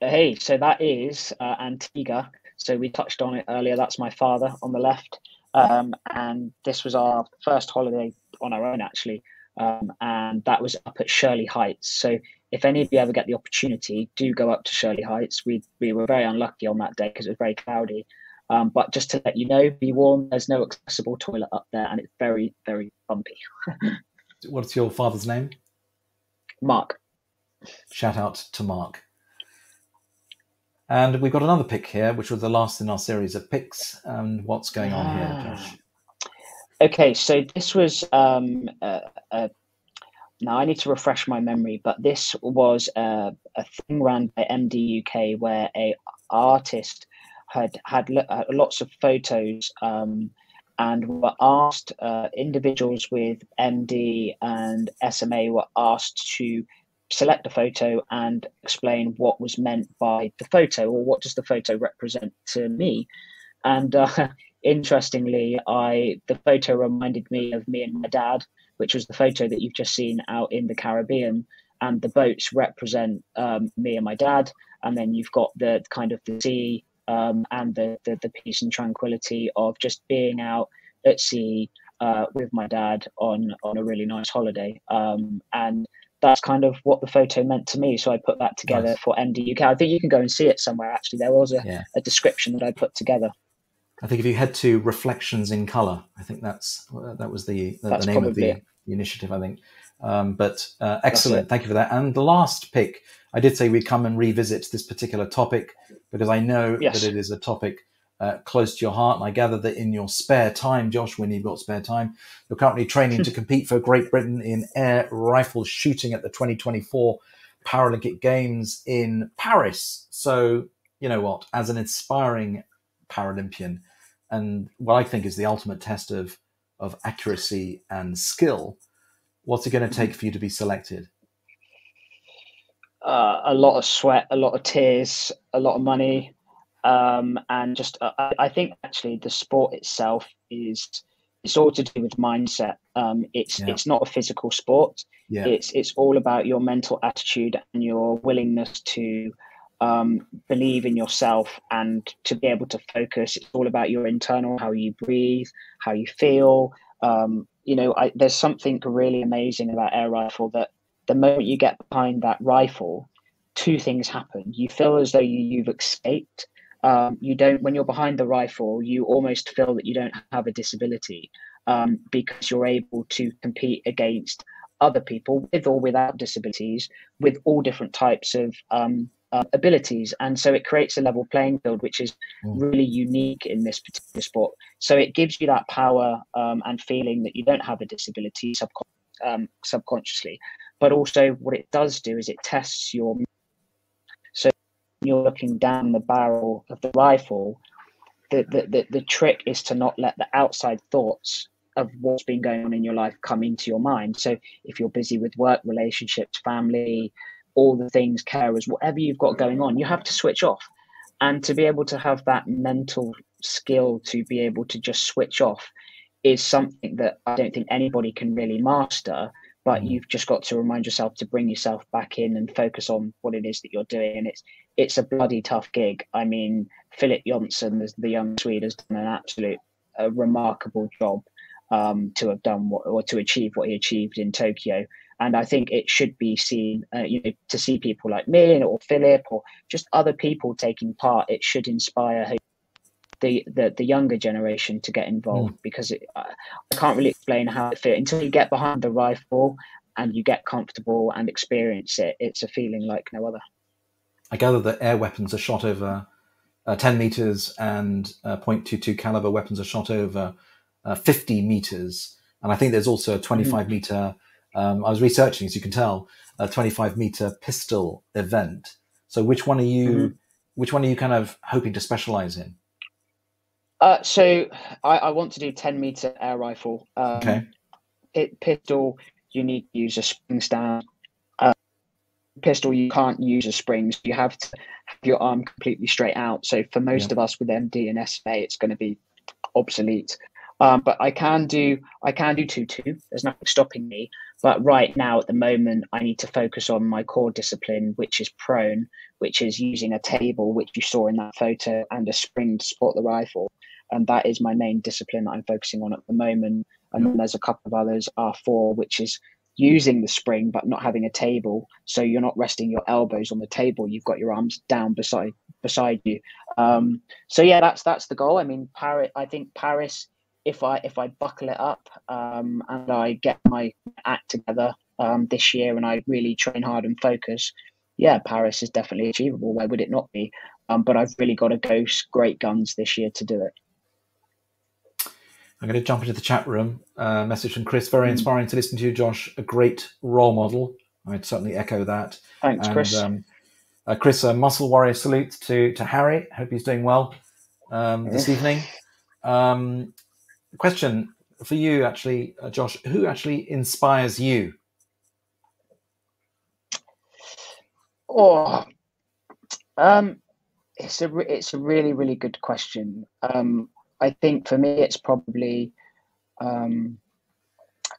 Speaker 2: Hey, so that is uh, Antigua. So we touched on it earlier. That's my father on the left, um, and this was our first holiday on our own actually, um, and that was up at Shirley Heights. So if any of you ever get the opportunity, do go up to Shirley Heights. We we were very unlucky on that day because it was very cloudy. Um, but just to let you know, be warned. There's no accessible toilet up there, and it's very very bumpy. *laughs*
Speaker 1: What's your father's name?
Speaker 2: Mark.
Speaker 1: Shout out to Mark. And we've got another pick here, which was the last in our series of picks. And what's going on here, ah. Josh?
Speaker 2: Okay, so this was um, uh, uh, now I need to refresh my memory, but this was a, a thing run by MD UK where a artist had had uh, lots of photos um, and were asked uh, individuals with MD and SMA were asked to select a photo and explain what was meant by the photo or what does the photo represent to me? And uh, *laughs* interestingly i the photo reminded me of me and my dad which was the photo that you've just seen out in the caribbean. And the boats represent um, me and my dad. And then you've got the kind of the sea um, and the, the, the peace and tranquility of just being out at sea uh, with my dad on on a really nice holiday. Um, and that's kind of what the photo meant to me. So I put that together nice. for MD UK. I think you can go and see it somewhere. Actually, there was a, yeah. a description that I put together.
Speaker 1: I think if you head to Reflections in Color, I think that's that was the the, the name of the, the, initiative. I think. Um, but uh, excellent, thank you for that. And the last pick, I did say we'd come and revisit this particular topic because I know yes. that it is a topic uh, close to your heart. And I gather that in your spare time, Josh, when you've got spare time, you're currently training to *laughs* compete for Great Britain in air rifle shooting at the 2024 Paralympic Games in Paris. So, you know what, as an inspiring Paralympian, and what I think is the ultimate test of, of accuracy and skill, what's it going to take for you to be selected?
Speaker 2: Uh, a lot of sweat, a lot of tears, a lot of money, um, and just uh, I think actually the sport itself is it's all to do with mindset. Um, it's yeah. it's not a physical sport. Yeah. It's it's all about your mental attitude and your willingness to um, believe in yourself and to be able to focus. It's all about your internal, how you breathe, how you feel. Um, you know, I, there's something really amazing about air rifle that the moment you get behind that rifle, two things happen. You feel as though you, you've escaped um, you don't when you're behind the rifle you almost feel that you don't have a disability um, because you're able to compete against other people with or without disabilities with all different types of um, uh, abilities. And so it creates a level playing field which is mm. really unique in this particular sport. So it gives you that power um, and feeling that you don't have a disability subcon- um, subconsciously. But also what it does do is it tests your you're looking down the barrel of the rifle, the, the, the, the trick is to not let the outside thoughts of what's been going on in your life come into your mind. So if you're busy with work, relationships, family, all the things, carers, whatever you've got going on, you have to switch off. And to be able to have that mental skill to be able to just switch off is something that I don't think anybody can really master but mm. you've just got to remind yourself to bring yourself back in and focus on what it is that you're doing and it's it's a bloody tough gig i mean philip Jonsson, the young swede has done an absolute a remarkable job um, to have done what or to achieve what he achieved in tokyo and i think it should be seen uh, you know to see people like me or philip or just other people taking part it should inspire the, the, the younger generation to get involved mm. because it, I can't really explain how it feels until you get behind the rifle and you get comfortable and experience it. It's a feeling like no other.
Speaker 1: I gather that air weapons are shot over uh, 10 meters and uh, .22 caliber weapons are shot over uh, 50 meters. And I think there's also a 25 mm. meter, um, I was researching, as you can tell, a 25 meter pistol event. So which one are you, mm. which one are you kind of hoping to specialize in?
Speaker 2: Uh, so I, I, want to do 10 meter air rifle. Um,
Speaker 1: okay.
Speaker 2: It, pistol, you need to use a spring stand. Pistol, you can't use a spring. So you have to have your arm completely straight out. So for most yeah. of us with MD and SMA, it's going to be obsolete. Um, but I can do I can do two two. There's nothing stopping me. But right now, at the moment, I need to focus on my core discipline, which is prone, which is using a table, which you saw in that photo, and a spring to support the rifle. And that is my main discipline that I'm focusing on at the moment. And then there's a couple of others, R4, which is using the spring but not having a table so you're not resting your elbows on the table you've got your arms down beside beside you. Um, so yeah that's that's the goal. I mean paris i think paris if i if i buckle it up um, and i get my act together um, this year and i really train hard and focus yeah paris is definitely achievable why would it not be? Um, but i've really got to go great guns this year to do it
Speaker 1: I'm going to jump into the chat room. Uh, message from Chris. Very hmm. inspiring to listen to you, Josh. A great role model. I'd certainly echo that.
Speaker 2: Thanks, and, Chris. Um,
Speaker 1: uh, Chris, a muscle warrior salute to to Harry. Hope he's doing well um, this evening. Um, question for you, actually, uh, Josh. Who actually inspires you?
Speaker 2: Oh, um, it's a it's a really really good question. Um, I think for me, it's probably um,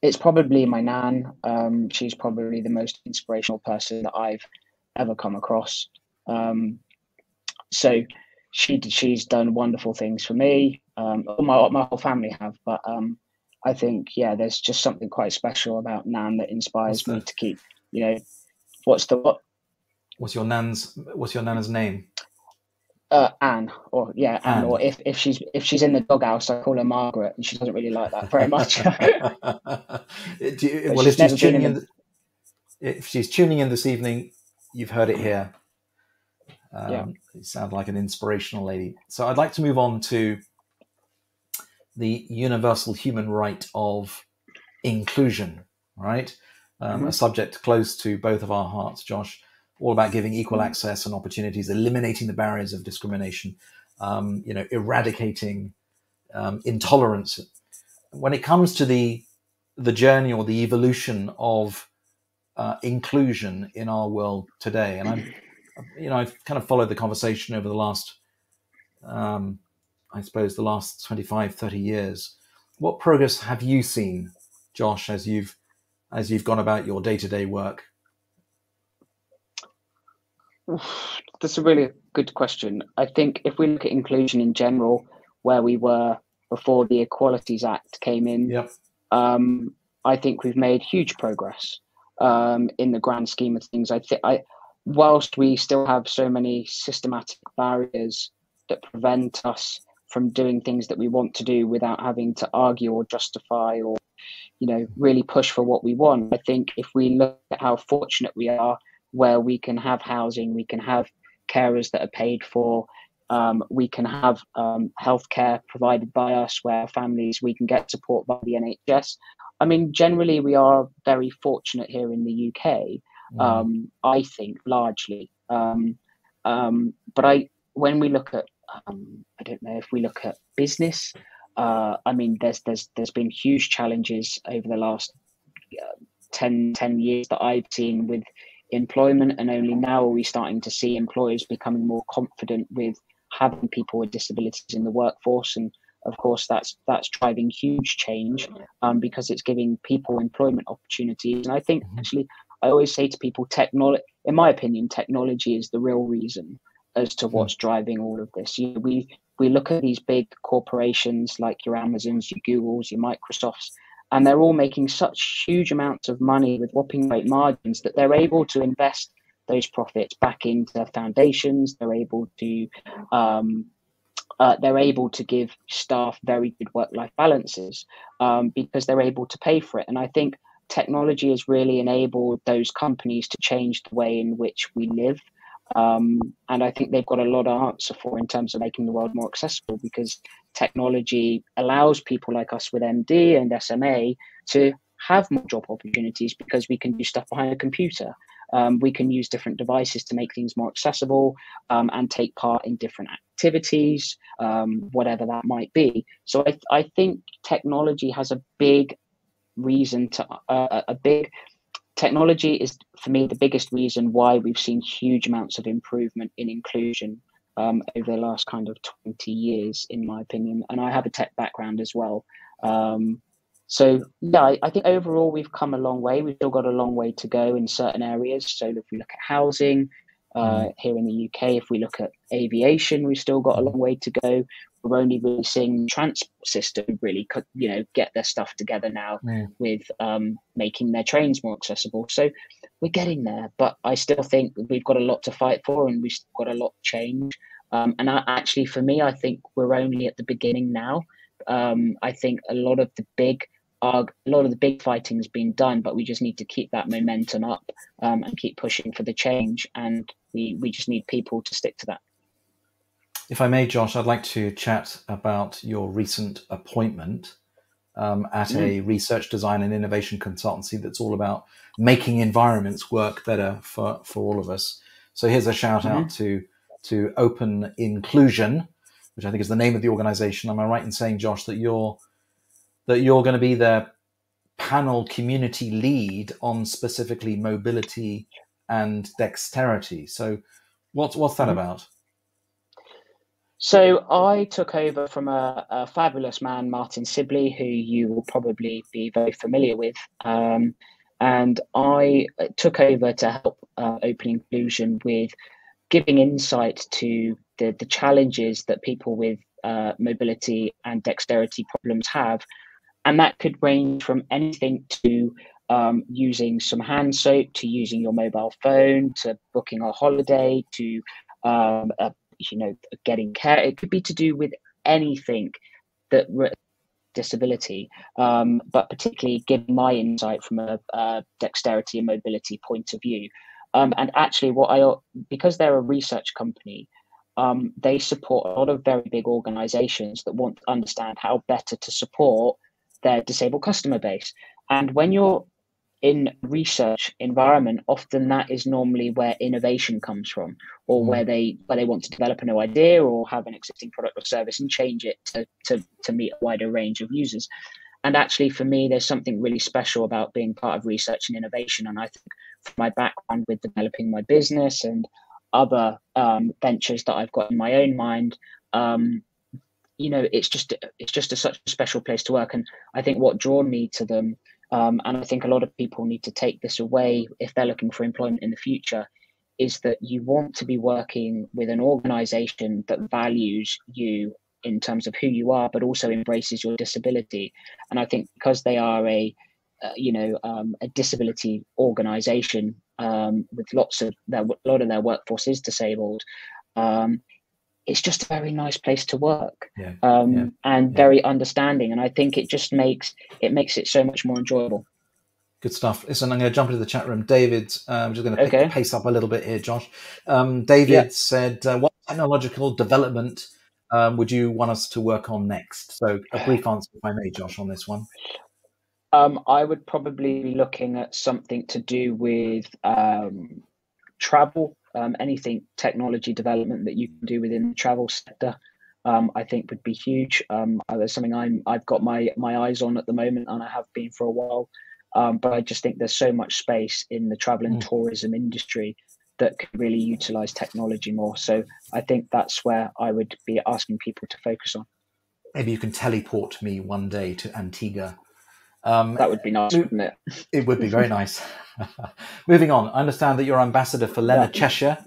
Speaker 2: it's probably my nan. Um, she's probably the most inspirational person that I've ever come across. Um, so she she's done wonderful things for me. Um, my my whole family have, but um, I think yeah, there's just something quite special about Nan that inspires me to keep. You know, what's the what?
Speaker 1: What's your nan's What's your nana's name?
Speaker 2: Uh, Anne, or yeah, Anne, Anne, or if, if she's if she's in the doghouse, I call her Margaret, and she doesn't really like that very much. *laughs* you,
Speaker 1: well, if she's tuning in, the, if she's tuning in this evening, you've heard it here. Um, yeah. You sound like an inspirational lady. So I'd like to move on to the universal human right of inclusion, right? Um, mm-hmm. A subject close to both of our hearts, Josh all about giving equal access and opportunities, eliminating the barriers of discrimination, um, you know, eradicating um, intolerance. When it comes to the the journey or the evolution of uh, inclusion in our world today, and I'm, you know, I've kind of followed the conversation over the last, um, I suppose, the last 25, 30 years. What progress have you seen, Josh, as you've as you've gone about your day to day work
Speaker 2: That's a really good question. I think if we look at inclusion in general, where we were before the Equalities Act came in,
Speaker 1: yep.
Speaker 2: um, I think we've made huge progress um, in the grand scheme of things. I think I, whilst we still have so many systematic barriers that prevent us from doing things that we want to do without having to argue or justify or you know really push for what we want i think if we look at how fortunate we are where we can have housing, we can have carers that are paid for, um, we can have um, healthcare provided by us, where families we can get support by the NHS. I mean, generally, we are very fortunate here in the UK. Mm. Um, I think largely, um, um, but I when we look at, um, I don't know if we look at business. Uh, I mean, there's there's there's been huge challenges over the last uh, 10, 10 years that I've seen with employment, and only now are we starting to see employers becoming more confident with having people with disabilities in the workforce. And of course, that's that's driving huge change um, because it's giving people employment opportunities. And I think mm-hmm. actually, I always say to people, technology, in my opinion, technology is the real reason as to what's mm-hmm. driving all of this. You know, we we look at these big corporations like your Amazons, your Googles, your Microsofts, and they're all making such huge amounts of money with whopping great margins that they're able to invest those profits back into foundations. They're able to um, uh, they're able to give staff very good work-life balances um, because they're able to pay for it. And I think technology has really enabled those companies to change the way in which we live. Um, and I think they've got a lot to answer for in terms of making the world more accessible because technology allows people like us with MD and SMA to have more job opportunities because we can do stuff behind a computer. Um, we can use different devices to make things more accessible um, and take part in different activities, um, whatever that might be. So I, I think technology has a big reason to uh, a big technology is for me the biggest reason why we've seen huge amounts of improvement in inclusion um, over the last kind of 20 years, in my opinion. And I have a tech background as well. Um, so, yeah, I, I, think overall we've come a long way. We've still got a long way to go in certain areas. So, if we look at housing uh, mm. here in the UK, if we look at aviation, we've still got a long way to go. We're only really seeing the transport system really, you know, get their stuff together now mm. with um, making their trains more accessible. So, we're getting there, but I still think we've got a lot to fight for, and we've got a lot to change. Um, and I, actually, for me, I think we're only at the beginning now. Um, I think a lot of the big a lot of the big fighting has been done, but we just need to keep that momentum up um, and keep pushing for the change. And we, we just need people to stick to that.
Speaker 1: If I may, Josh, I'd like to chat about your recent appointment um, at mm. a research design and innovation consultancy that's all about making environments work better for, for all of us. So here's a shout mm-hmm. out to to Open Inclusion, which I think is the name of the organization. Am I right in saying, Josh, that you're that you're going to be the panel community lead on specifically mobility and dexterity? So, what's what's that mm-hmm. about?
Speaker 2: So I took over from a, a, fabulous man, Martin Sibley, who you will probably be very familiar with. Um, and I took over to help uh, Open Inclusion with giving insight to the, the challenges that people with uh, mobility and dexterity problems have. And that could range from anything to um, using some hand soap, to using your mobile phone, to booking a holiday, to um, uh, you know getting care. It could be to do with anything that re- disability, um, but particularly giving my insight from a, a dexterity and mobility point of view. Um, and actually, what I because they're a research company, um, they support a lot of very big organizations that want to understand how better to support their disabled customer base. And when you're in research environment, often that is normally where innovation comes from, or where they where they want to develop a new idea or have an existing product or service and change it to to, to meet a wider range of users. And actually, for me, there's something really special about being part of research and innovation. And I think from my background with developing my business and other um, ventures that I've got in my own mind, um, you know, it's just it's just a, such a special place to work. And I think what drawn me to them, um, and I think a lot of people need to take this away if they're looking for employment in the future, is that you want to be working with an organization that values you in terms of who you are, but also embraces your disability. And I think because they are a uh, you know um, a disability organization um, with lots of their a lot of their workforce is disabled um, it's just a very nice place to work yeah, um, yeah, and yeah. very understanding and i think it just makes it makes it so much more enjoyable.
Speaker 1: Good stuff. Listen i'm going to jump into the chat room. David uh, i'm just going to pick, okay. pace up a little bit here josh. Um, david said uh, what technological development um, would you want us to work on next? So a brief answer if i may josh on this one.
Speaker 2: Um, I would probably be looking at something to do with um, travel, um, anything technology development that you can do within the travel sector. Um, I think would be huge. Um, uh, there's something I'm I've got my my eyes on at the moment, and I have been for a while. Um, but I just think there's so much space in the travel and mm. tourism industry that could really utilize technology more. So I think that's where I would be asking people to focus on.
Speaker 1: Maybe you can teleport me one day to Antigua
Speaker 2: um, that would be nice, wouldn't it?
Speaker 1: It would be very nice. *laughs* Moving on, I understand that you're ambassador for Leonard yeah. Cheshire,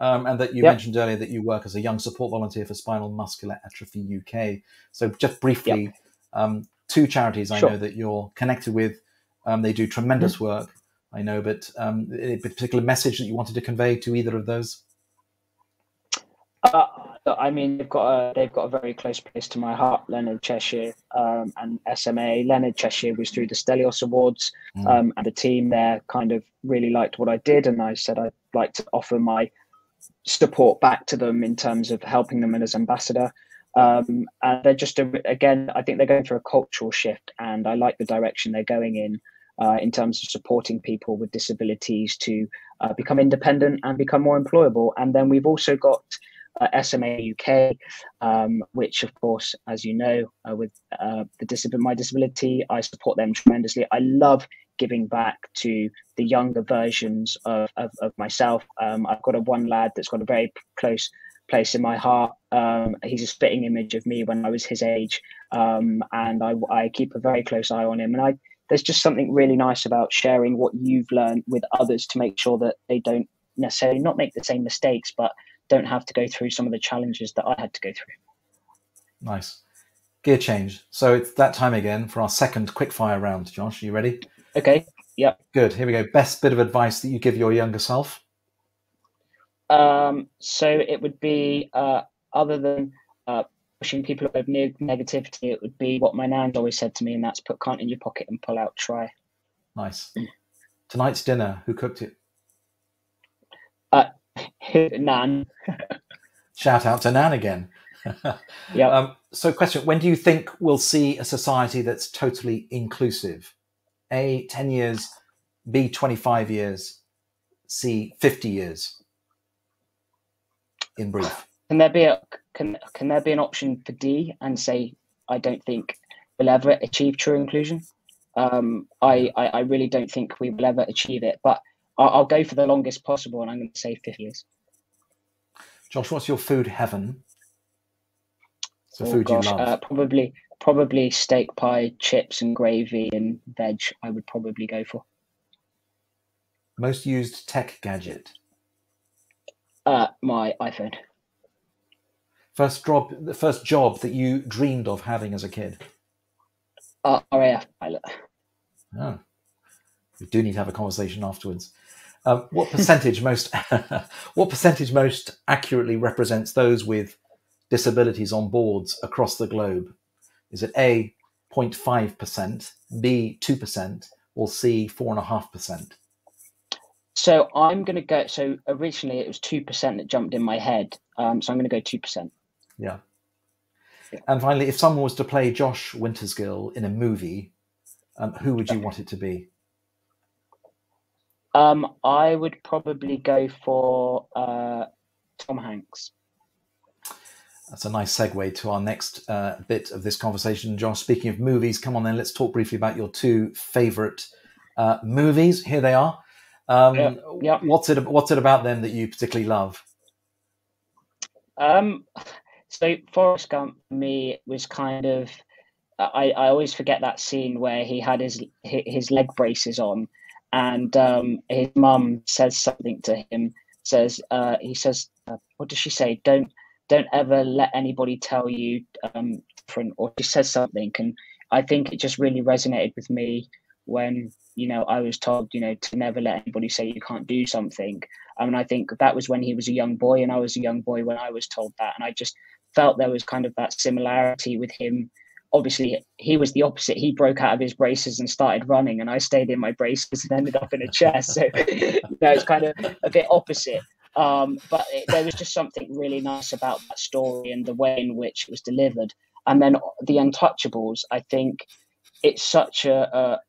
Speaker 1: um, and that you yep. mentioned earlier that you work as a young support volunteer for Spinal Muscular Atrophy UK. So, just briefly, yep. um, two charities I sure. know that you're connected with. Um, they do tremendous mm-hmm. work, I know, but um, a particular message that you wanted to convey to either of those?
Speaker 2: Uh, I mean, they've got a they've got a very close place to my heart. Leonard Cheshire um, and SMA. Leonard Cheshire was through the Stelios Awards, mm. um, and the team there kind of really liked what I did, and I said I'd like to offer my support back to them in terms of helping them as ambassador. Um, and they're just a, again, I think they're going through a cultural shift, and I like the direction they're going in. Uh, in terms of supporting people with disabilities to uh, become independent and become more employable. And then we've also got uh, SMA UK, um, which, of course, as you know, uh, with uh, the disab- my disability, I support them tremendously. I love giving back to the younger versions of, of, of myself. Um, I've got a one lad that's got a very close place in my heart. Um, he's a spitting image of me when I was his age, um, and I, I keep a very close eye on him. And I there's just something really nice about sharing what you've learned with others to make sure that they don't necessarily not make the same mistakes, but don't have to go through some of the challenges that I had to go through.
Speaker 1: Nice. Gear change. So it's that time again for our second quickfire round. Josh, are you ready?
Speaker 2: Okay. Yep.
Speaker 1: Good. Here we go. Best bit of advice that you give your younger self?
Speaker 2: Um, so it would be, uh, other than uh, pushing people away with negativity, it would be what my nan's always said to me, and that's put cunt in your pocket and pull out try.
Speaker 1: Nice. Tonight's dinner, who cooked it?
Speaker 2: Uh, Nan. *laughs*
Speaker 1: Shout out to Nan again. *laughs*
Speaker 2: yeah.
Speaker 1: Um, so, question: When do you think we'll see a society that's totally inclusive? A, ten years. B, twenty-five years. C, fifty years. In brief.
Speaker 2: Can there be a can can there be an option for D and say I don't think we'll ever achieve true inclusion? Um, I, I, I really don't think we will ever achieve it, but I'll, I'll go for the longest possible, and I'm going to say fifty years.
Speaker 1: Josh, what's your food heaven?
Speaker 2: So oh, food gosh, you love? Uh, probably probably steak pie, chips and gravy and veg. I would probably go for.
Speaker 1: Most used tech gadget.
Speaker 2: Uh, my iPhone.
Speaker 1: First job, the first job that you dreamed of having as a kid.
Speaker 2: Uh, RAF pilot.
Speaker 1: Oh, we do need to have a conversation afterwards. Um, what percentage most *laughs* what percentage most accurately represents those with disabilities on boards across the globe? Is it A 0.5%, B 2%, or C 4.5%?
Speaker 2: So I'm going to go. So originally it was 2% that jumped in my head. Um, so I'm going to go 2%.
Speaker 1: Yeah. And finally, if someone was to play Josh Wintersgill in a movie, um, who would you want it to be?
Speaker 2: Um, I would probably go for uh, Tom Hanks.
Speaker 1: That's a nice segue to our next uh, bit of this conversation. John, speaking of movies, come on then, let's talk briefly about your two favorite uh, movies. Here they are. Um, yeah, yeah. What's it? What's it about them that you particularly love?
Speaker 2: Um, so Forrest Gump for me was kind of I, I always forget that scene where he had his his leg braces on, and um, his mum says something to him. Says uh, he says, uh, "What does she say? Don't don't ever let anybody tell you um, different." Or she says something, and I think it just really resonated with me when you know I was told you know to never let anybody say you can't do something. I mean, I think that was when he was a young boy, and I was a young boy when I was told that, and I just felt there was kind of that similarity with him. Obviously, he was the opposite. He broke out of his braces and started running, and I stayed in my braces and ended up in a chair. So, *laughs* you know, it's kind of a bit opposite. Um, but it, there was just something really nice about that story and the way in which it was delivered. And then the Untouchables, I think it's such a, a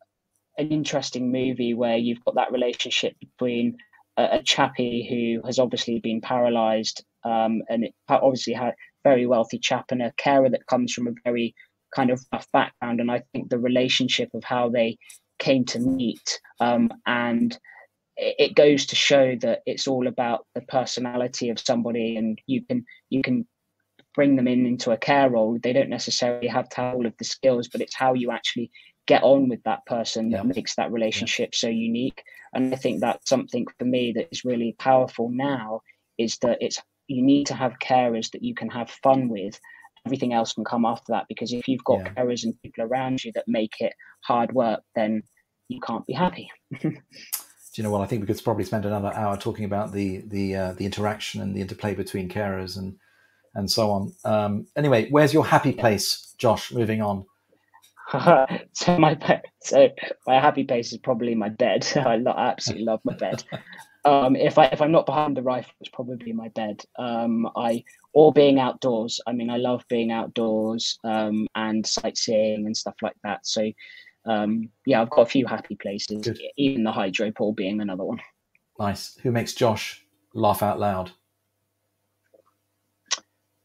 Speaker 2: an interesting movie where you've got that relationship between a, a chappie who has obviously been paralyzed um, and it obviously had very wealthy chap and a carer that comes from a very kind of rough background. And I think the relationship of how they came to meet um, and it goes to show that it's all about the personality of somebody and you can you can bring them in into a care role they don't necessarily have to have all of the skills but it's how you actually get on with that person yeah. that makes that relationship yeah. so unique and i think that's something for me that is really powerful now is that it's you need to have carers that you can have fun with. Everything else can come after that because if you've got yeah. carers and people around you that make it hard work, then you can't be happy.
Speaker 1: Do you know what? I think we could probably spend another hour talking about the the uh, the interaction and the interplay between carers and and so on. Um, anyway, where's your happy place, Josh? Moving on. *laughs*
Speaker 2: so my so my happy place is probably my bed. *laughs* I lo- absolutely love my bed. *laughs* Um, if I if I'm not behind the rifle, it's probably my bed. Um, I or being outdoors. I mean, I love being outdoors um, and sightseeing and stuff like that. So, um, yeah, I've got a few happy places. Good. Even the hydro pool being another one.
Speaker 1: Nice. Who makes Josh laugh out loud?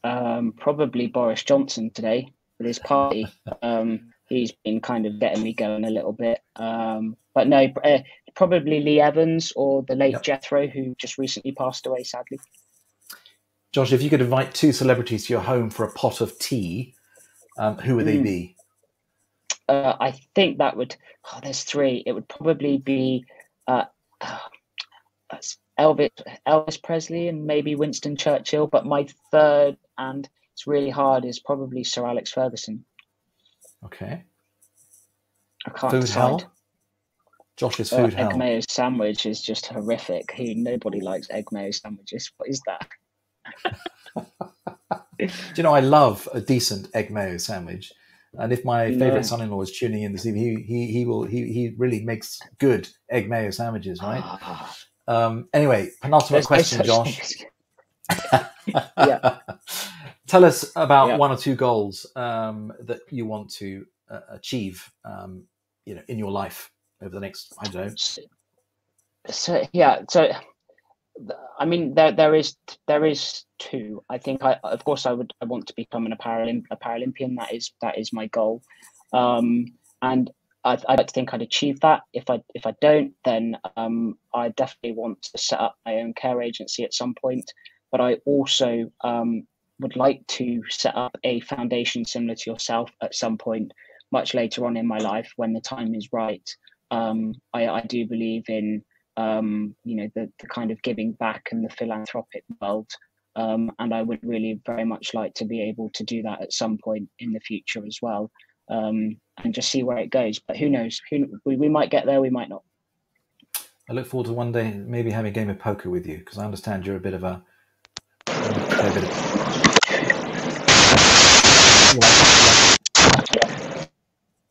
Speaker 2: Um, probably Boris Johnson today with his party. *laughs* Um, he's been kind of getting me going a little bit. Um, but no, uh, probably Lee Evans or the late yep. Jethro, who just recently passed away, sadly.
Speaker 1: Josh, if you could invite two celebrities to your home for a pot of tea, um, who would they hmm. be?
Speaker 2: Uh, I think that would. Oh, there's three. It would probably be uh, uh, Elvis, Elvis Presley, and maybe Winston Churchill. But my third, and it's really hard, is probably Sir Alex Ferguson.
Speaker 1: Okay.
Speaker 2: I can't food decide. hell.
Speaker 1: Josh's uh, food uh,
Speaker 2: hell.
Speaker 1: Egg
Speaker 2: mayo sandwich is just horrific. Who nobody likes egg mayo sandwiches. What is that?
Speaker 1: Do you know I love a decent egg mayo sandwich, and if my favorite son-in-law is tuning in this evening, he he, he will he he really makes good egg mayo sandwiches, right? Ah. um, anyway, penultimate question, Josh. *laughs* yeah. Tell us about yeah. one or two goals um, that you want to uh, achieve, um, you know, in your life over the next I don't know.
Speaker 2: So yeah, so I mean, there there is there is two. I think I of course I would I want to become an a, Paralymp- a Paralympian. That is that is my goal, um, and I, I like to think I'd achieve that. If I if I don't, then um, I definitely want to set up my own care agency at some point. But I also um, would like to set up a foundation similar to yourself at some point, much later on in my life when the time is right. Um, I, I do believe in um, you know, the, the kind of giving back and the philanthropic world. Um, and I would really very much like to be able to do that at some point in the future as well, um, and just see where it goes. But who knows? Who, we, we might get there, we might not.
Speaker 1: I look forward to one day maybe having a game of poker with you because I understand you're a bit of a. a bit of,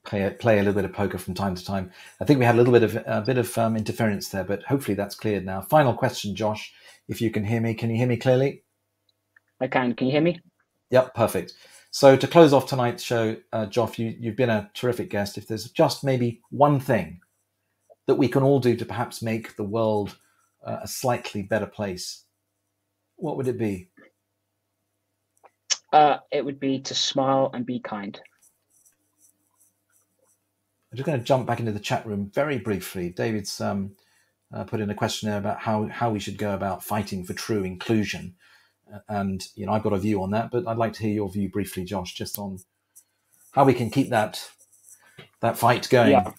Speaker 1: play a, play a little bit of poker from time to time. I think we had a little bit of a bit of um, interference there, but hopefully that's cleared now. Final question, Josh, if you can hear me, can you hear me clearly?
Speaker 2: I can. Can you hear me?
Speaker 1: Yep, perfect. So to close off tonight's show, uh, Joff, you, you've been a terrific guest. If there's just maybe one thing that we can all do to perhaps make the world uh, a slightly better place, what would it be?
Speaker 2: Uh, it would be to smile and be kind.
Speaker 1: I'm just going to jump back into the chat room very briefly. David's um, uh, put in a question there about how, how we should go about fighting for true inclusion. And, you know, I've got a view on that, but I'd like to hear your view briefly, Josh, just on how we can keep that that fight going. Yeah.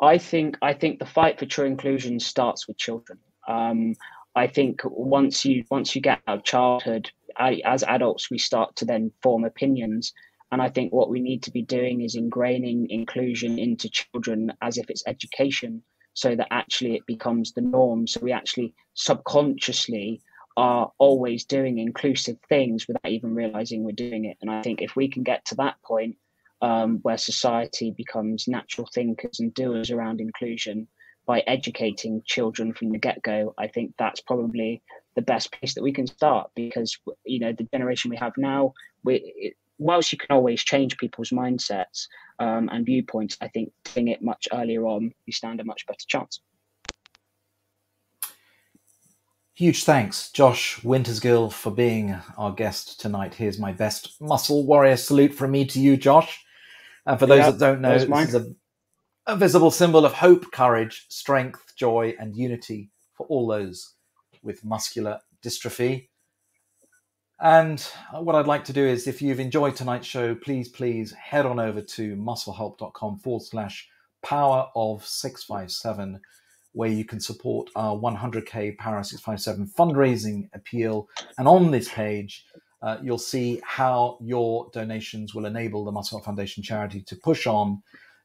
Speaker 2: I think I think the fight for true inclusion starts with children. Um, I think once you once you get out of childhood, as adults, we start to then form opinions and I think what we need to be doing is ingraining inclusion into children as if it's education, so that actually it becomes the norm. So we actually subconsciously are always doing inclusive things without even realizing we're doing it. And I think if we can get to that point um, where society becomes natural thinkers and doers around inclusion by educating children from the get go, I think that's probably the best place that we can start because you know the generation we have now we whilst you can always change people's mindsets um, and viewpoints, I think doing it much earlier on, you stand a much better chance.
Speaker 1: Huge thanks, Josh Wintersgill, for being our guest tonight. Here's my best muscle warrior salute from me to you, Josh. And for those that don't know, this is a, a visible symbol of hope, courage, strength, joy, and unity for all those with muscular dystrophy. And what I'd like to do is, if you've enjoyed tonight's show, please, please head on over to musclehelp.com forward slash power of 657, where you can support our 100k Power 657 fundraising appeal. And on this page, uh, you'll see how your donations will enable the Muscle Foundation charity to push on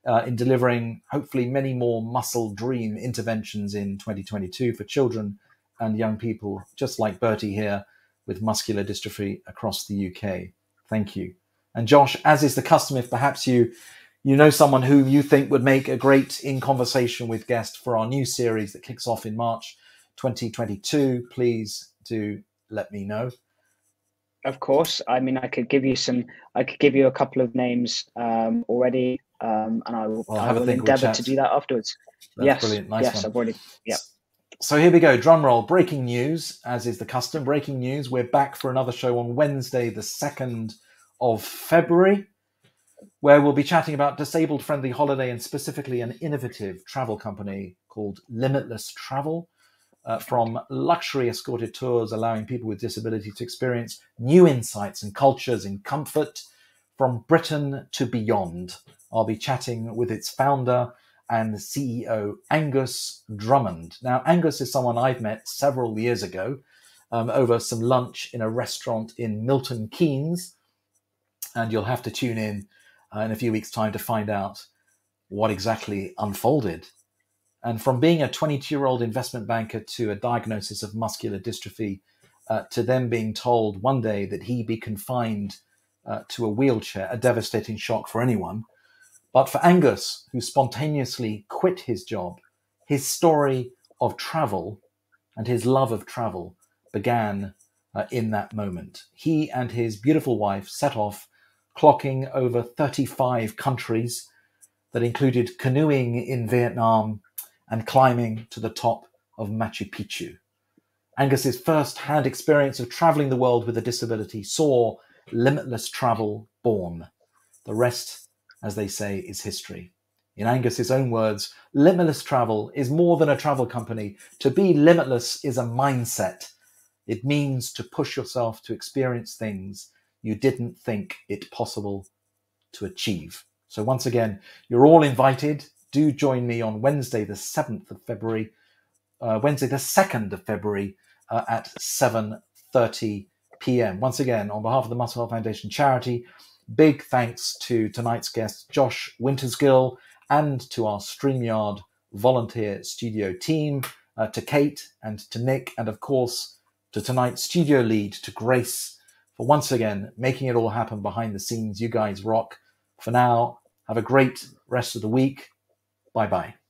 Speaker 1: uh, in delivering hopefully many more muscle dream interventions in 2022 for children and young people, just like Bertie here with muscular dystrophy across the UK. Thank you. And Josh, as is the custom, if perhaps you you know someone who you think would make a great in conversation with guest for our new series that kicks off in March 2022, please do let me know.
Speaker 2: Of course. I mean, I could give you some. I could give you a couple of names um, already, um, and I will, well, I will endeavour to do that afterwards. That's yes, brilliant. Nice yes, one. I've already. Yeah.
Speaker 1: So here we go. Drum roll. Breaking news, as is the custom. Breaking news. We're back for another show on Wednesday, the 2nd of February, where we'll be chatting about disabled friendly holiday and specifically an innovative travel company called Limitless Travel. uh, from luxury escorted tours allowing people with disability to experience new insights and cultures in comfort from Britain to beyond. I'll be chatting with its founder and the CEO, Angus Drummond. Now, Angus is someone I've met several years ago um, over some lunch in a restaurant in Milton Keynes. And you'll have to tune in uh, in a few weeks' time to find out what exactly unfolded. And from being a 22 year old investment banker to a diagnosis of muscular dystrophy, uh, to them being told one day that he be confined uh, to a wheelchair, a devastating shock for anyone. But for Angus, who spontaneously quit his job, his story of travel and his love of travel began uh, in that moment. He and his beautiful wife set off, clocking over 35 countries that included canoeing in Vietnam and climbing to the top of Machu Picchu. Angus's first-hand experience of traveling the world with a disability saw limitless travel born. The rest, as they say, is history. In Angus's own words, limitless travel is more than a travel company. To be limitless is a mindset. It means to push yourself to experience things you didn't think it possible to achieve. So once again, you're all invited. Do join me on Wednesday, the 7th of February, uh, Wednesday, the 2nd of February uh, at 7.30 p.m. Once again, on behalf of the Muscle Help Foundation charity, big thanks to tonight's guest, Josh Wintersgill, and to our StreamYard volunteer studio team, uh, to Kate and to Nick, and of course, to tonight's studio lead, to Grace, for once again making it all happen behind the scenes. You guys rock. For now, have a great rest of the week. Bye bye.